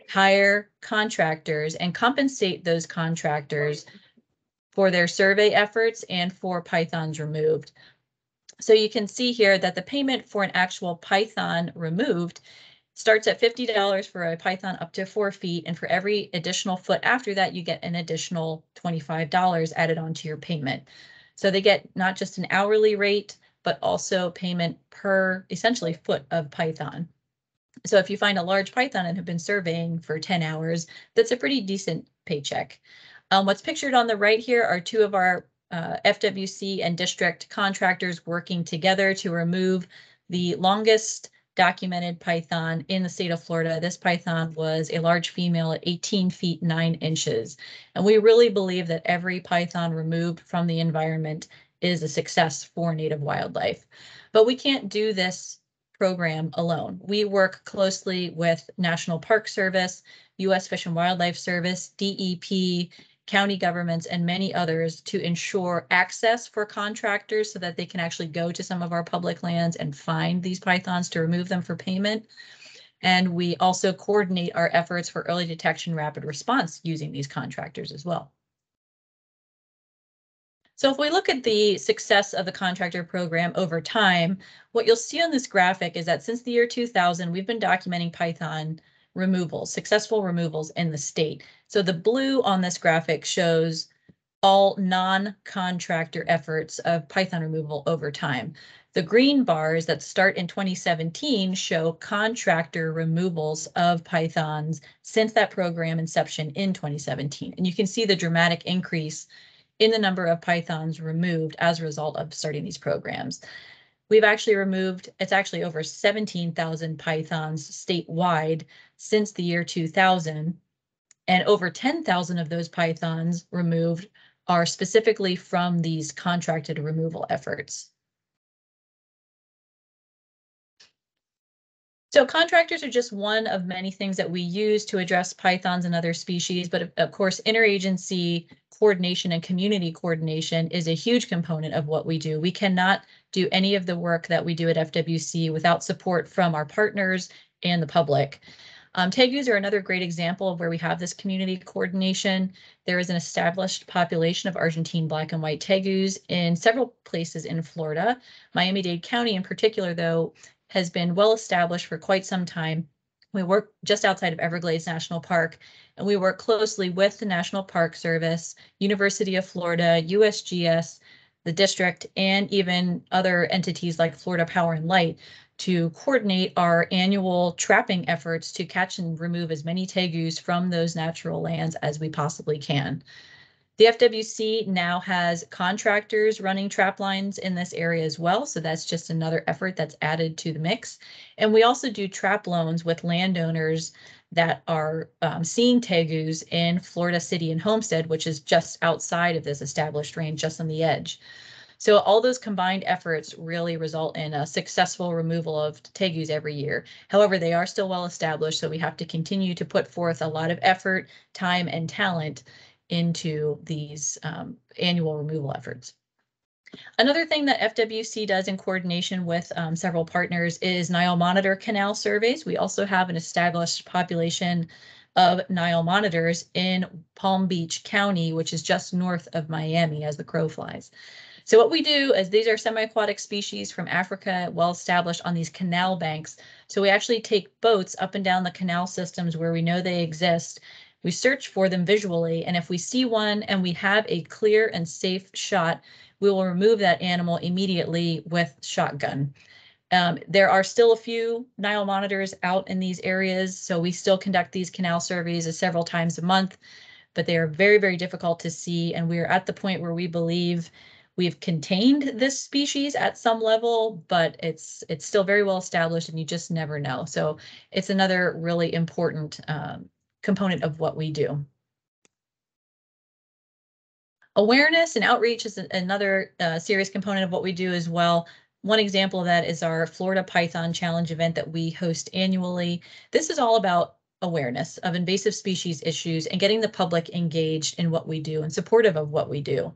hire contractors and compensate those contractors for their survey efforts and for pythons removed. So you can see here that the payment for an actual python removed starts at $50 for a python up to four feet. And for every additional foot after that, you get an additional $25 added onto your payment. So they get not just an hourly rate, but also payment per essentially foot of python. So if you find a large python and have been surveying for 10 hours, that's a pretty decent paycheck. Um, what's pictured on the right here are two of our uh, FWC and district contractors working together to remove the longest documented python in the state of Florida. This python was a large female at 18 feet 9 inches. And we really believe that every python removed from the environment is a success for native wildlife. But we can't do this program alone. We work closely with National Park Service, U.S. Fish and Wildlife Service, DEP, county governments, and many others to ensure access for contractors so that they can actually go to some of our public lands and find these pythons to remove them for payment. And we also coordinate our efforts for early detection rapid response using these contractors as well. So if we look at the success of the contractor program over time, what you'll see on this graphic is that since the year 2000, we've been documenting Python removals, successful removals in the state. So the blue on this graphic shows all non-contractor efforts of Python removal over time. The green bars that start in 2017 show contractor removals of pythons since that program inception in 2017. And you can see the dramatic increase in the number of pythons removed as a result of starting these programs. We've actually removed, it's actually over 17,000 pythons statewide since the year 2000. And over 10,000 of those pythons removed are specifically from these contracted removal efforts. So contractors are just one of many things that we use to address pythons and other species, but of course, interagency coordination and community coordination is a huge component of what we do. We cannot do any of the work that we do at FWC without support from our partners and the public. Um, tegus are another great example of where we have this community coordination. There is an established population of Argentine black and white tegus in several places in Florida. Miami-Dade County in particular, though, has been well established for quite some time. We work just outside of Everglades National Park, and we work closely with the National Park Service, University of Florida, USGS, the district, and even other entities like Florida Power and Light to coordinate our annual trapping efforts to catch and remove as many tegus from those natural lands as we possibly can. The FWC now has contractors running trap lines in this area as well. So that's just another effort that's added to the mix. And we also do trap loans with landowners that are um, seeing tegus in Florida City and Homestead, which is just outside of this established range, just on the edge. So all those combined efforts really result in a successful removal of tegus every year. However, they are still well established, so we have to continue to put forth a lot of effort, time, and talent into these um, annual removal efforts. Another thing that FWC does in coordination with um, several partners is Nile monitor canal surveys. We also have an established population of Nile monitors in Palm Beach County, which is just north of Miami as the crow flies. So what we do is these are semi-aquatic species from Africa, well established on these canal banks. So we actually take boats up and down the canal systems where we know they exist we search for them visually, and if we see one and we have a clear and safe shot, we will remove that animal immediately with shotgun. Um, there are still a few Nile monitors out in these areas, so we still conduct these canal surveys several times a month, but they are very, very difficult to see, and we are at the point where we believe we've contained this species at some level, but it's it's still very well established, and you just never know. So it's another really important um, component of what we do. Awareness and outreach is another uh, serious component of what we do as well. One example of that is our Florida Python Challenge event that we host annually. This is all about awareness of invasive species issues and getting the public engaged in what we do and supportive of what we do.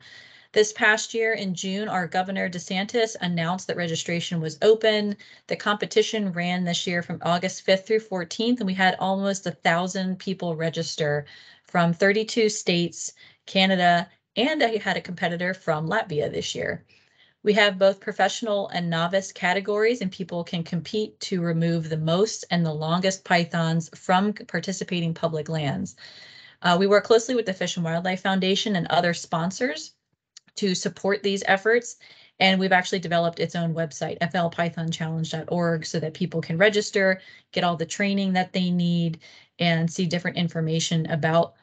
This past year in June, our Governor DeSantis announced that registration was open. The competition ran this year from August 5th through 14th, and we had almost a thousand people register from 32 states, Canada, and I had a competitor from Latvia this year. We have both professional and novice categories and people can compete to remove the most and the longest pythons from participating public lands. Uh, we work closely with the Fish and Wildlife Foundation and other sponsors to support these efforts. And we've actually developed its own website, flpythonchallenge.org, so that people can register, get all the training that they need, and see different information about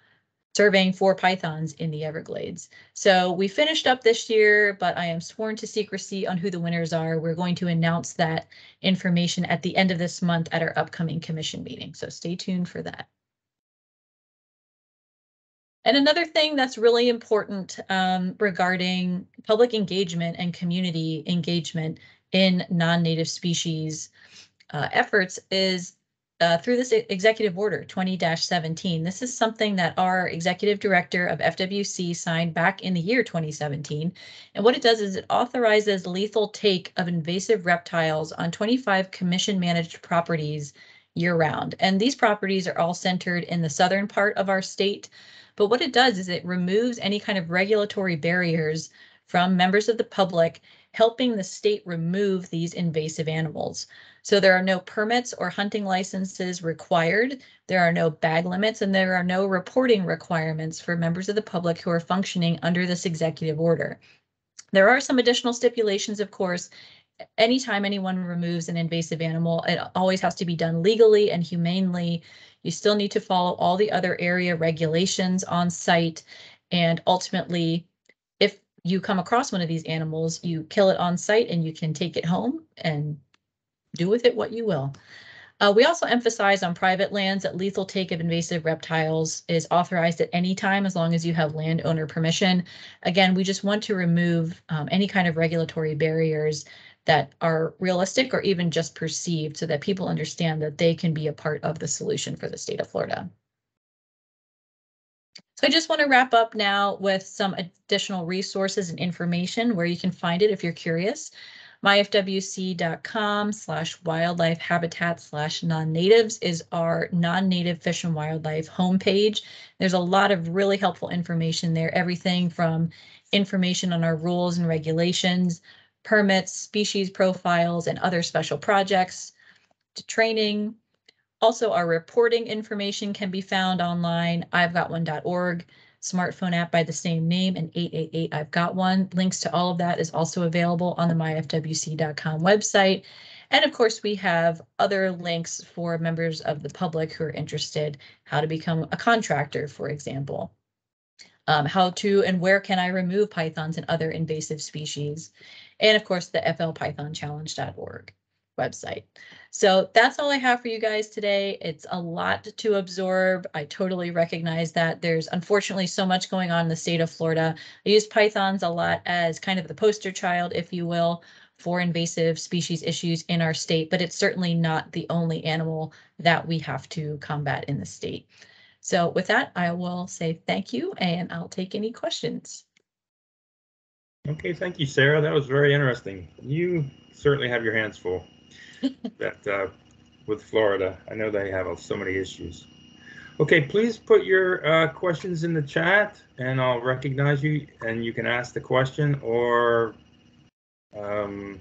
surveying for pythons in the Everglades. So we finished up this year, but I am sworn to secrecy on who the winners are. We're going to announce that information at the end of this month at our upcoming commission meeting. So stay tuned for that. And another thing that's really important um, regarding public engagement and community engagement in non-native species uh, efforts is uh, through this executive order 20-17. This is something that our executive director of FWC signed back in the year 2017. And what it does is it authorizes lethal take of invasive reptiles on 25 commission managed properties year round. And these properties are all centered in the southern part of our state. But what it does is it removes any kind of regulatory barriers from members of the public, helping the state remove these invasive animals. So there are no permits or hunting licenses required. There are no bag limits and there are no reporting requirements for members of the public who are functioning under this executive order. There are some additional stipulations, of course. Anytime anyone removes an invasive animal, it always has to be done legally and humanely. You still need to follow all the other area regulations on site. And ultimately, if you come across one of these animals, you kill it on site and you can take it home and do with it what you will. Uh, we also emphasize on private lands that lethal take of invasive reptiles is authorized at any time as long as you have landowner permission. Again, we just want to remove um, any kind of regulatory barriers that are realistic or even just perceived so that people understand that they can be a part of the solution for the state of Florida. So I just want to wrap up now with some additional resources and information where you can find it if you're curious. myfwc.com slash wildlife habitat slash non-natives is our non-native fish and wildlife homepage. There's a lot of really helpful information there, everything from information on our rules and regulations, permits, species profiles, and other special projects to training. Also, our reporting information can be found online, I've got one.org, smartphone app by the same name, and 888 I've got one. Links to all of that is also available on the myfwc.com website. And of course, we have other links for members of the public who are interested, how to become a contractor, for example. Um, how to and where can I remove pythons and other invasive species and of course the flpythonchallenge.org website. So that's all I have for you guys today. It's a lot to absorb. I totally recognize that there's unfortunately so much going on in the state of Florida. I use pythons a lot as kind of the poster child, if you will, for invasive species issues in our state, but it's certainly not the only animal that we have to combat in the state. So with that, I will say thank you and I'll take any questions. Okay, thank you, Sarah. That was very interesting. You certainly have your hands full that uh, with Florida. I know they have so many issues. Okay, please put your uh, questions in the chat and I'll recognize you and you can ask the question or um,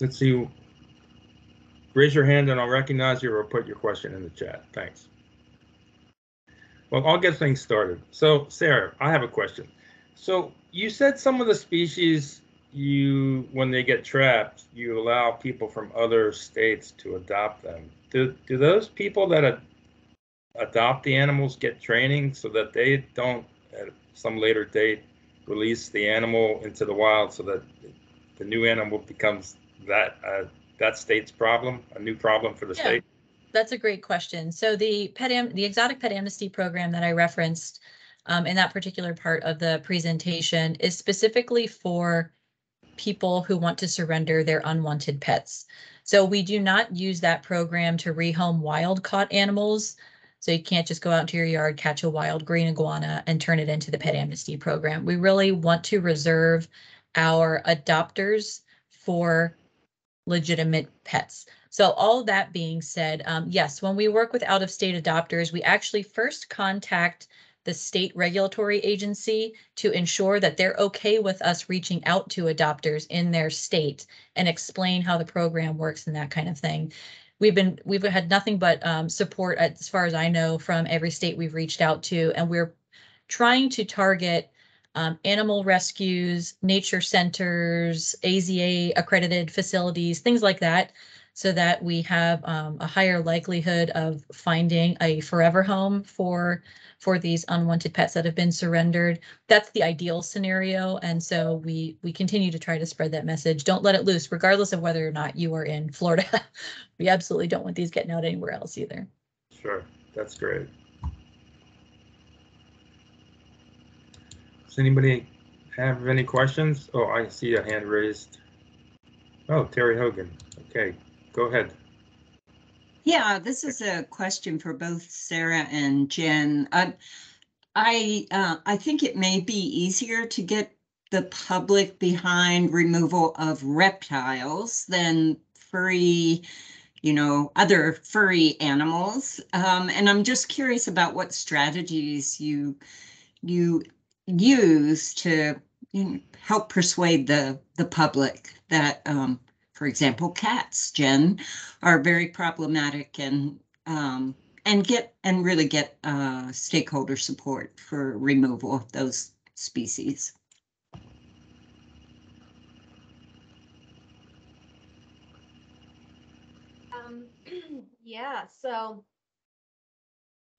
let's see. Raise your hand and I'll recognize you or put your question in the chat. Thanks. Well, I'll get things started. So, Sarah, I have a question. So, you said some of the species you, when they get trapped, you allow people from other states to adopt them. Do, do those people that ad adopt the animals get training so that they don't, at some later date, release the animal into the wild so that the new animal becomes that uh, that state's problem, a new problem for the yeah. state? That's a great question. So the pet am the exotic pet amnesty program that I referenced um, in that particular part of the presentation is specifically for people who want to surrender their unwanted pets. So we do not use that program to rehome wild caught animals. So you can't just go out to your yard, catch a wild green iguana and turn it into the pet amnesty program. We really want to reserve our adopters for legitimate pets. So all that being said, um, yes, when we work with out-of-state adopters, we actually first contact the state regulatory agency to ensure that they're okay with us reaching out to adopters in their state and explain how the program works and that kind of thing. We've been, we've had nothing but um, support, as far as I know, from every state we've reached out to, and we're trying to target um, animal rescues, nature centers, AZA accredited facilities, things like that, so that we have um, a higher likelihood of finding a forever home for for these unwanted pets that have been surrendered. That's the ideal scenario, and so we we continue to try to spread that message. Don't let it loose, regardless of whether or not you are in Florida. we absolutely don't want these getting out anywhere else either. Sure, that's great. Does anybody have any questions? Oh, I see a hand raised. Oh, Terry Hogan. Okay, go ahead. Yeah, this is a question for both Sarah and Jen. Uh, I uh, I think it may be easier to get the public behind removal of reptiles than furry, you know, other furry animals. Um, and I'm just curious about what strategies you you use to you know, help persuade the the public that um, for example, cats, Jen, are very problematic and um, and get and really get uh, stakeholder support for removal of those species. Um, yeah, so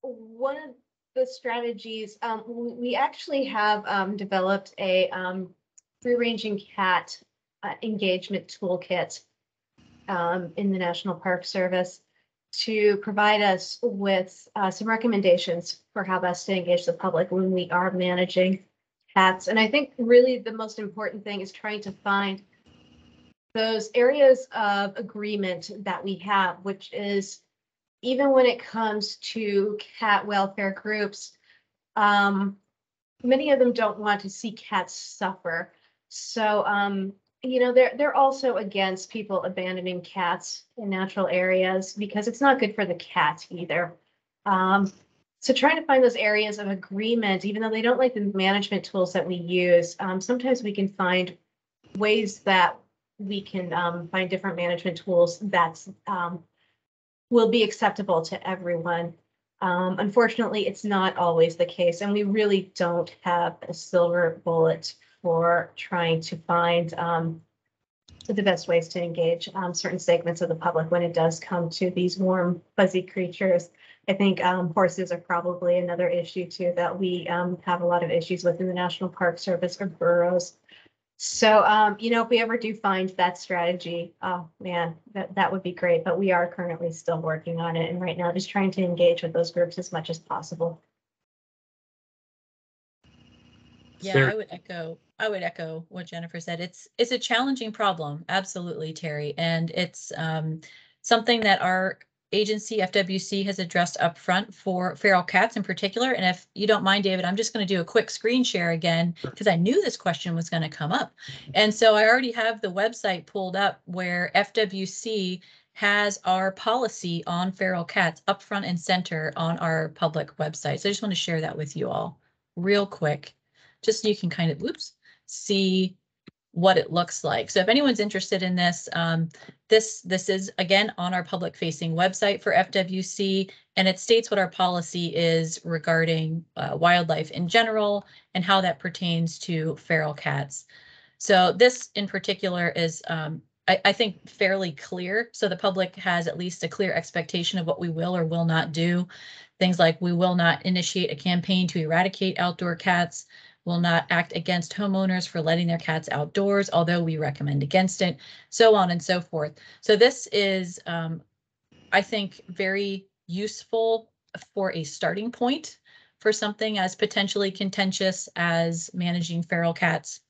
one of the strategies, um, we, actually have um, developed a um, free-ranging cat uh, engagement toolkit um, in the National Park Service to provide us with uh, some recommendations for how best to engage the public when we are managing cats. And I think really the most important thing is trying to find those areas of agreement that we have, which is even when it comes to cat welfare groups, um, many of them don't want to see cats suffer. So um, you know, they're they're also against people abandoning cats in natural areas because it's not good for the cat either. Um, so trying to find those areas of agreement, even though they don't like the management tools that we use, um, sometimes we can find ways that we can um, find different management tools that um, will be acceptable to everyone. Um, unfortunately, it's not always the case, and we really don't have a silver bullet for trying to find um, the best ways to engage um, certain segments of the public when it does come to these warm, fuzzy creatures. I think um, horses are probably another issue too that we um, have a lot of issues with in the National Park Service or burros. So, um, you know, if we ever do find that strategy, oh man, that, that would be great. But we are currently still working on it and right now just trying to engage with those groups as much as possible. Yeah? I would echo, I would echo what Jennifer said. It's, it's a challenging problem, absolutely, Terry. And it's um, something that our agency, FWC, has addressed upfront for feral cats in particular. And if you don't mind, David, I'm just going to do a quick screen share again because I knew this question was going to come up. And so I already have the website pulled up where FWC has our policy on feral cats up front and center on our public website. So I just want to share that with you all real quick just so you can kind of, see what it looks like. So if anyone's interested in this, um, this this is again on our public facing website for FWC, and it states what our policy is regarding uh, wildlife in general and how that pertains to feral cats. So this in particular is, um, I, I think, fairly clear. So the public has at least a clear expectation of what we will or will not do. Things like we will not initiate a campaign to eradicate outdoor cats will not act against homeowners for letting their cats outdoors, although we recommend against it, so on and so forth. So this is, um, I think, very useful for a starting point for something as potentially contentious as managing feral cats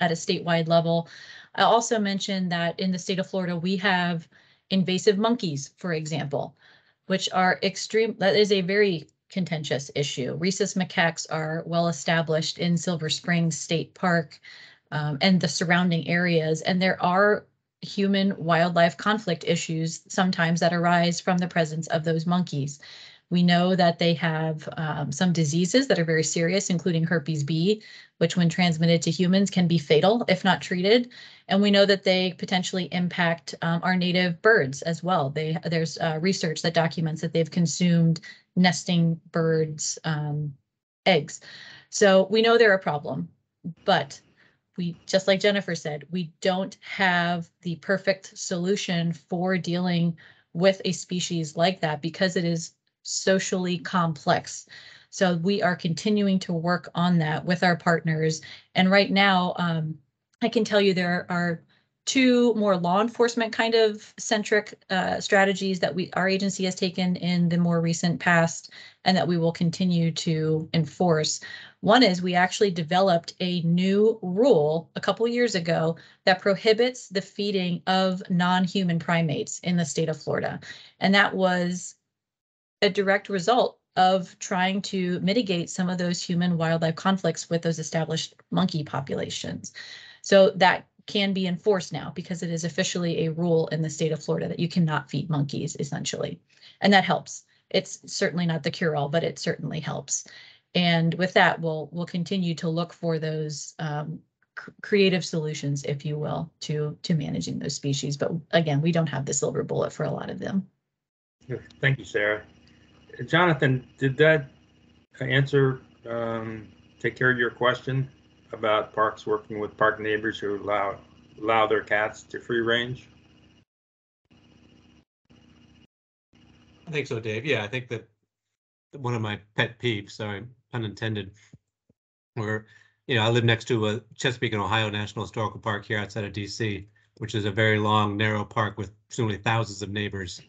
at a statewide level. I also mentioned that in the state of Florida, we have invasive monkeys, for example, which are extreme, that is a very contentious issue. Rhesus macaques are well established in Silver Springs State Park um, and the surrounding areas, and there are human wildlife conflict issues sometimes that arise from the presence of those monkeys. We know that they have um, some diseases that are very serious, including herpes B, which when transmitted to humans can be fatal if not treated. And we know that they potentially impact um, our native birds as well. They, there's uh, research that documents that they've consumed nesting birds' um, eggs. So we know they're a problem, but we, just like Jennifer said, we don't have the perfect solution for dealing with a species like that because it is socially complex. So we are continuing to work on that with our partners. And right now, um, I can tell you there are two more law enforcement kind of centric uh, strategies that we our agency has taken in the more recent past and that we will continue to enforce. One is we actually developed a new rule a couple years ago that prohibits the feeding of non-human primates in the state of Florida. And that was a direct result of trying to mitigate some of those human wildlife conflicts with those established monkey populations. So that can be enforced now because it is officially a rule in the state of Florida that you cannot feed monkeys essentially. And that helps. It's certainly not the cure all, but it certainly helps. And with that, we'll we'll continue to look for those um, creative solutions, if you will, to to managing those species. But again, we don't have the silver bullet for a lot of them. Thank you, Sarah. Jonathan, did that answer um, take care of your question about parks working with park neighbors who allow allow their cats to free range? I think so, Dave. Yeah, I think that one of my pet peeves, sorry, pun intended, where, you know, I live next to a Chesapeake and Ohio National Historical Park here outside of DC, which is a very long, narrow park with presumably thousands of neighbors,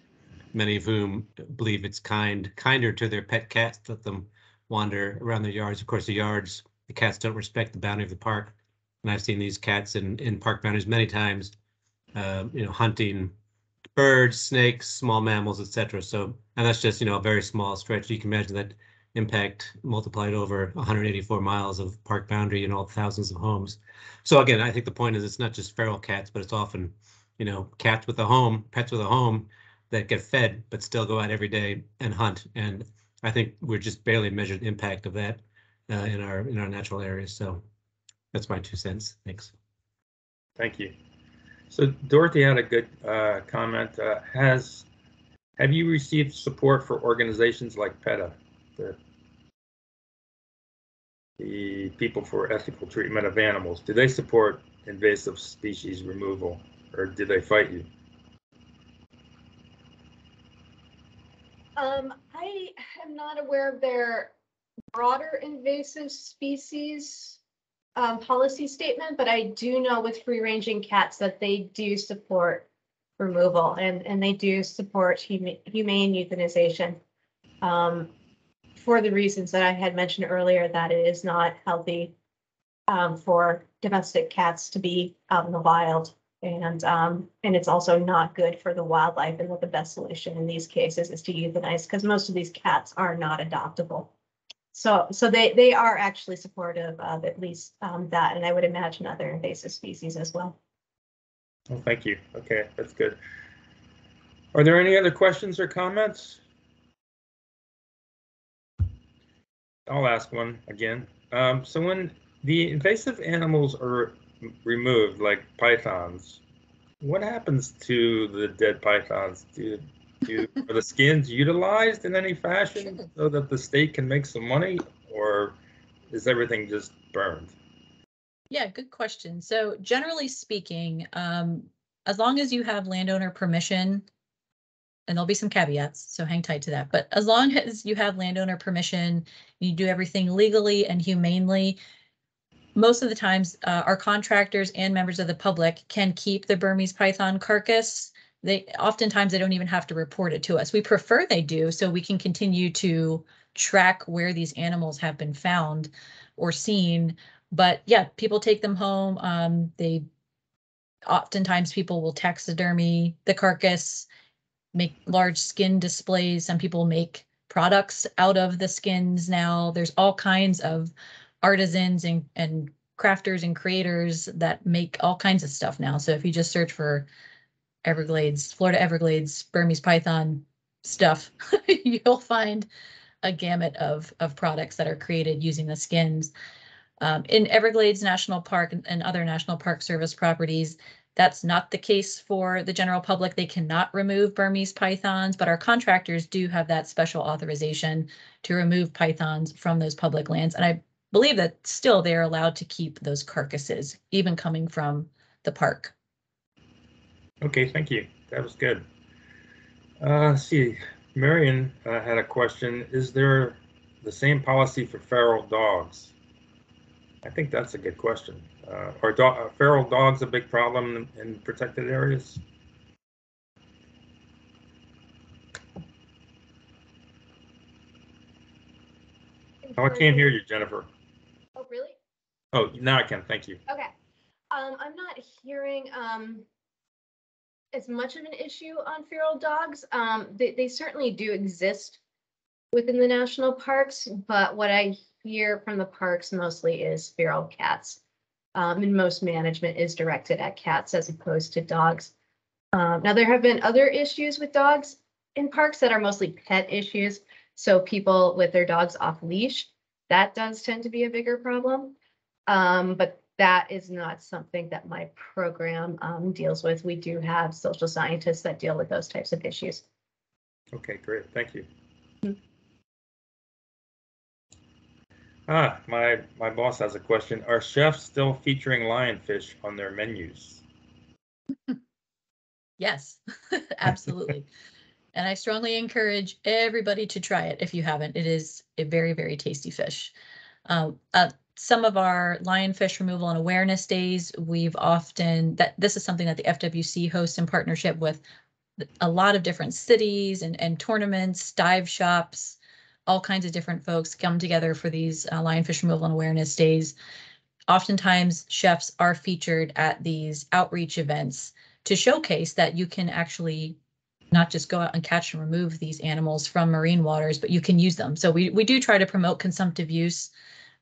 many of whom believe it's kind, kinder to their pet cats let them wander around their yards. Of course, the yards, the cats don't respect the boundary of the park. And I've seen these cats in, in park boundaries many times, uh, you know, hunting birds, snakes, small mammals, etc. So, and that's just, you know, a very small stretch. You can imagine that impact multiplied over 184 miles of park boundary and all thousands of homes. So again, I think the point is it's not just feral cats, but it's often, you know, cats with a home, pets with a home that get fed, but still go out every day and hunt. And I think we're just barely measured impact of that uh, in our in our natural areas. So that's my two cents. Thanks. Thank you. So Dorothy had a good uh, comment. Uh, has have you received support for organizations like PETA, the, the People for Ethical Treatment of Animals? Do they support invasive species removal, or do they fight you? Um, I am not aware of their broader invasive species um, policy statement, but I do know with free ranging cats that they do support removal and, and they do support huma- humane euthanization. Um, for the reasons that I had mentioned earlier, that it is not healthy um, for domestic cats to be out in the wild. And, um, and it's also not good for the wildlife and that the best solution in these cases is to euthanize because most of these cats are not adoptable. So, so they, they are actually supportive of at least um, that, and I would imagine other invasive species as well. Well, thank you. Okay, that's good. Are there any other questions or comments? I'll ask one again. Um, so when the invasive animals are removed, like pythons, what happens to the dead pythons? Do do, are the skins utilized in any fashion so that the state can make some money, or is everything just burned? Yeah, good question. So generally speaking, um, as long as you have landowner permission, and there'll be some caveats, so hang tight to that. But as long as you have landowner permission, you do everything legally and humanely, most of the times uh, our contractors and members of the public can keep the Burmese python carcass they oftentimes they don't even have to report it to us. We prefer they do so we can continue to track where these animals have been found or seen. But yeah, people take them home. Um, they oftentimes people will taxidermy the carcass, make large skin displays. Some people make products out of the skins now. There's all kinds of artisans and, and crafters and creators that make all kinds of stuff now. So if you just search for Everglades, Florida Everglades, Burmese python. stuff, you'll find a gamut of, of products that are created using the skins. Um, in Everglades National Park and, and other National Park Service properties, that's not the case for the general public. They cannot remove Burmese pythons, but our contractors do have that special authorization to remove pythons from those public lands. And I believe that still they're allowed to keep those carcasses, even coming from the park. Okay, thank you. That was good. Uh, see, Marion uh, had a question. Is there the same policy for feral dogs? I think that's a good question. Uh, are do- are feral dogs a big problem in, in protected areas? Oh, I can't hear you, Jennifer. Oh. Now I can. Thank you. Okay. Um, I'm not hearing, um, as much of an issue on feral dogs. Um, they, they certainly do exist within the national parks, but what I hear from the parks mostly is feral cats. Um, and most management is directed at cats as opposed to dogs. Um, now, there have been other issues with dogs in parks that are mostly pet issues. So people with their dogs off leash, that does tend to be a bigger problem. Um, but that is not something that my program um, deals with. We do have social scientists that deal with those types of issues. Okay, great. Thank you. Ah, my, my boss has a question. Are chefs still featuring lionfish on their menus? Yes, absolutely. and I strongly encourage everybody to try it if you haven't. It is a very, very tasty fish. Um, uh, some of our lionfish removal and awareness days, we've often that this is something that the FWC hosts in partnership with a lot of different cities and, and tournaments, dive shops, all kinds of different folks come together for these uh, lionfish removal and awareness days. Oftentimes, chefs are featured at these outreach events to showcase that you can actually not just go out and catch and remove these animals from marine waters, but you can use them. So we, we do try to promote consumptive use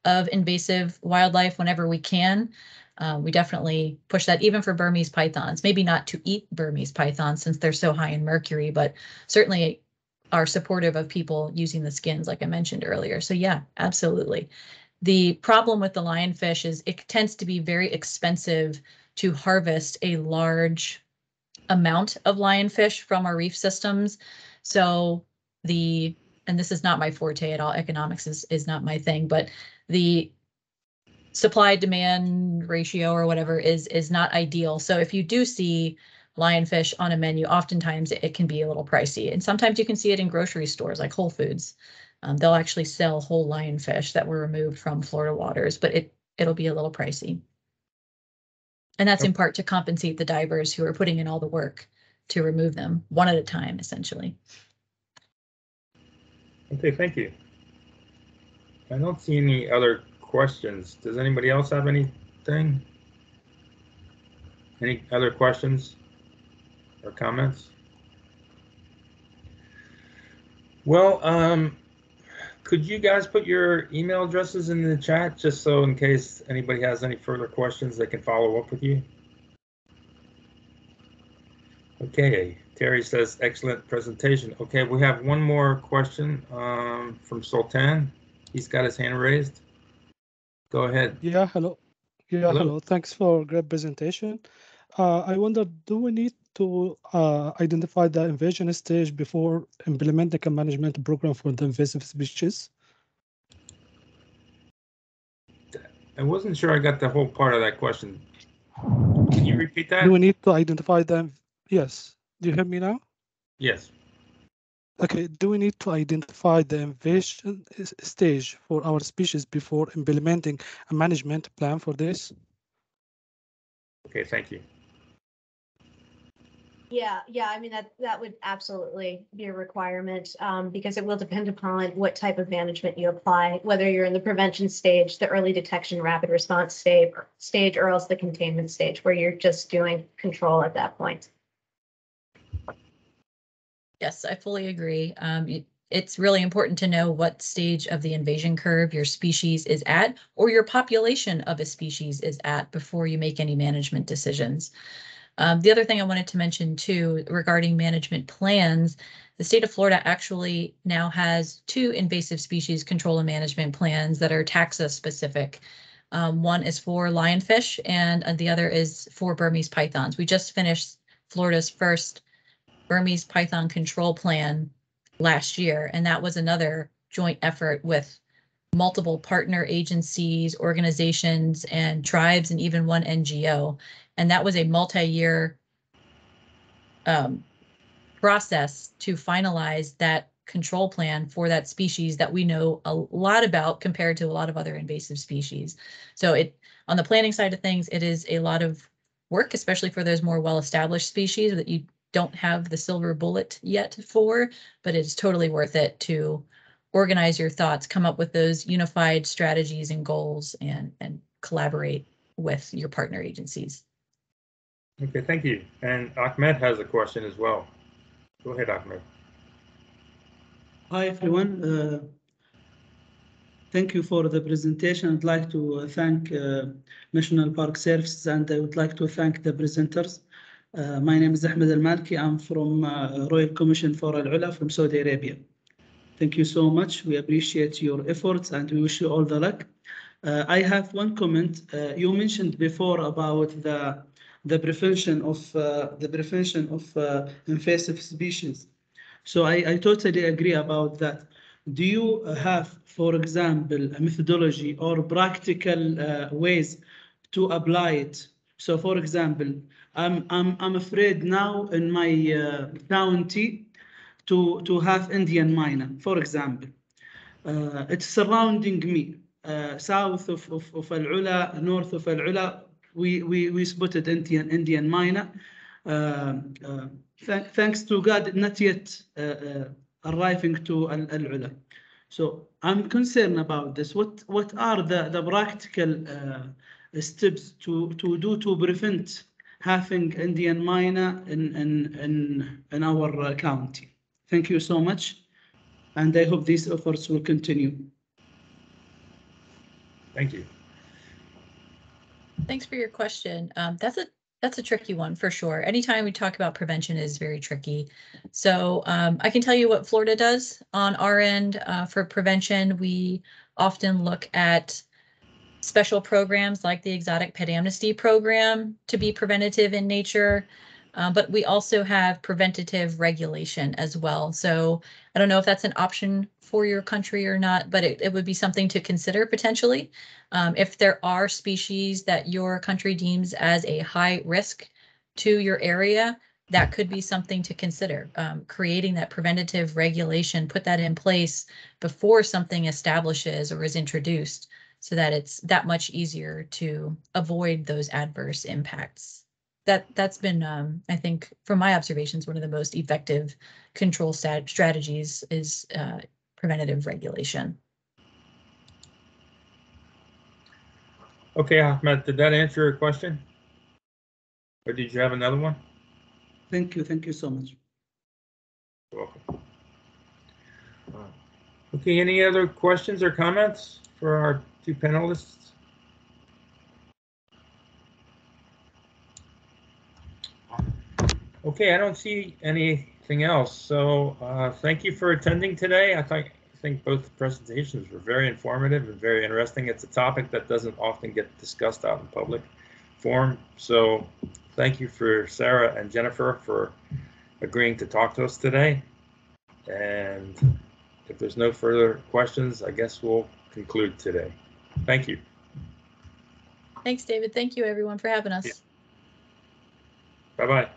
of invasive wildlife whenever we can. Uh, we definitely push that even for Burmese pythons, maybe not to eat Burmese pythons since they're so high in mercury, but certainly are supportive of people using the skins, like I mentioned earlier. So yeah, absolutely. The problem with the lionfish is it tends to be very expensive to harvest a large amount of lionfish from our reef systems. So the, and this is not my forte at all, economics is, is not my thing, but the supply demand ratio or whatever is, is not ideal. So if you do see lionfish on a menu, oftentimes it, can be a little pricey. And sometimes you can see it in grocery stores like Whole Foods. Um, they'll actually sell whole lionfish that were removed from Florida waters, but it, it'll be a little pricey. And that's in part to compensate the divers who are putting in all the work to remove them one at a time, essentially. Okay, thank you. I don't see any other questions. Does anybody else have anything? Any other questions or comments? Well, um, could you guys put your email addresses in the chat just so in case anybody has any further questions, they can follow up with you? Okay, Terry says, excellent presentation. Okay, we have one more question um, from Sultan. He's got his hand raised. Go ahead. Yeah, hello. Yeah, Hello. hello. Thanks for great presentation. Uh, I wonder, do we need to uh, identify the invasion stage before implementing a management program for the invasive species? I wasn't sure I got the whole part of that question. Can you repeat that? Do we need to identify them? Yes. Do you hear me now? Yes. Okay. Do we need to identify the invasion stage for our species before implementing a management plan for this? Okay, thank you. Yeah, yeah, I mean, that, that would absolutely be a requirement, um, because it will depend upon what type of management you apply, whether you're in the prevention stage, the early detection, rapid response stage, stage, or else the containment stage, where you're just doing control at that point. Yes, I fully agree. Um, it- it's really important to know what stage of the invasion curve your species is at or your population of a species is at before you make any management decisions. Um, the other thing I wanted to mention too regarding management plans, the state of Florida actually now has two invasive species control and management plans that are taxa specific. Um, one is for lionfish and uh, the other is for Burmese pythons. We just finished Florida's first Burmese python control plan last year, and that was another joint effort with multiple partner agencies, organizations, and tribes, and even one NGO. And that was a multi-year um, process to finalize that control plan for that species that we know a lot about compared to a lot of other invasive species. So it on the planning side of things, it is a lot of work, especially for those more well-established species that you don't have the silver bullet yet for, but it's totally worth it to organize your thoughts, come up with those unified strategies and goals and, and collaborate with your partner agencies. Okay, thank you. And Ahmed has a question as well. Go ahead, Ahmed. Hi, everyone. Uh, Thank you for the presentation. I'd like to uh, thank uh, National Park Services and I would like to thank the presenters. Uh, My name is Ahmed Al Malki. I'm from uh, Royal Commission for Al Ula from Saudi Arabia. Thank you so much. We appreciate your efforts and we wish you all the luck. Uh, I have one comment. Uh, You mentioned before about the the prevention of uh, the prevention of uh, invasive species. So I, I totally agree about that. Do you have, for example, a methodology or practical ways to apply it? So for example, I'm, I'm, I'm afraid now in my uh, county to, to have Indian myna, for example. Uh, it's surrounding me, uh, south of, of, of Al Ula, north of Al Ula, we, we, we spotted Indian, Indian myna. Uh, uh, th- thanks to God, not yet uh, arriving to Al Al Ula. So I'm concerned about this. What what are the, the practical uh, steps to, to do to prevent having Indian myna in, in, in, in our uh, county? Thank you so much. And I hope these efforts will continue. Thank you. Thanks for your question. Um, that's a that's a tricky one for sure. Anytime we talk about prevention is very tricky. So um, I can tell you what Florida does on our end uh, for prevention. We often look at special programs like the Exotic Pet Amnesty Program to be preventative in nature. Uh, but we also have preventative regulation as well. So I don't know if that's an option for your country or not, but it, it would be something to consider potentially. Um, if there are species that your country deems as a high risk to your area, that could be something to consider. Um, creating that preventative regulation, put that in place before something establishes or is introduced so that it's that much easier to avoid those adverse impacts. That that's been, um, I think, from my observations, one of the most effective control stat- strategies is uh, preventative regulation. Okay, Ahmed, did that answer your question? Or did you have another one? Thank you. Thank you so much. You're welcome. Okay, any other questions or comments for our two panelists? Okay, I don't see anything else, so uh, thank you for attending today. I think, I think both presentations were very informative and very interesting. It's a topic that doesn't often get discussed out in public forum. So thank you for Sarah and Jennifer for agreeing to talk to us today. And if there's no further questions, I guess we'll conclude today. Thank you. Thanks, David. Thank you, everyone, for having us. Yeah. Bye-bye.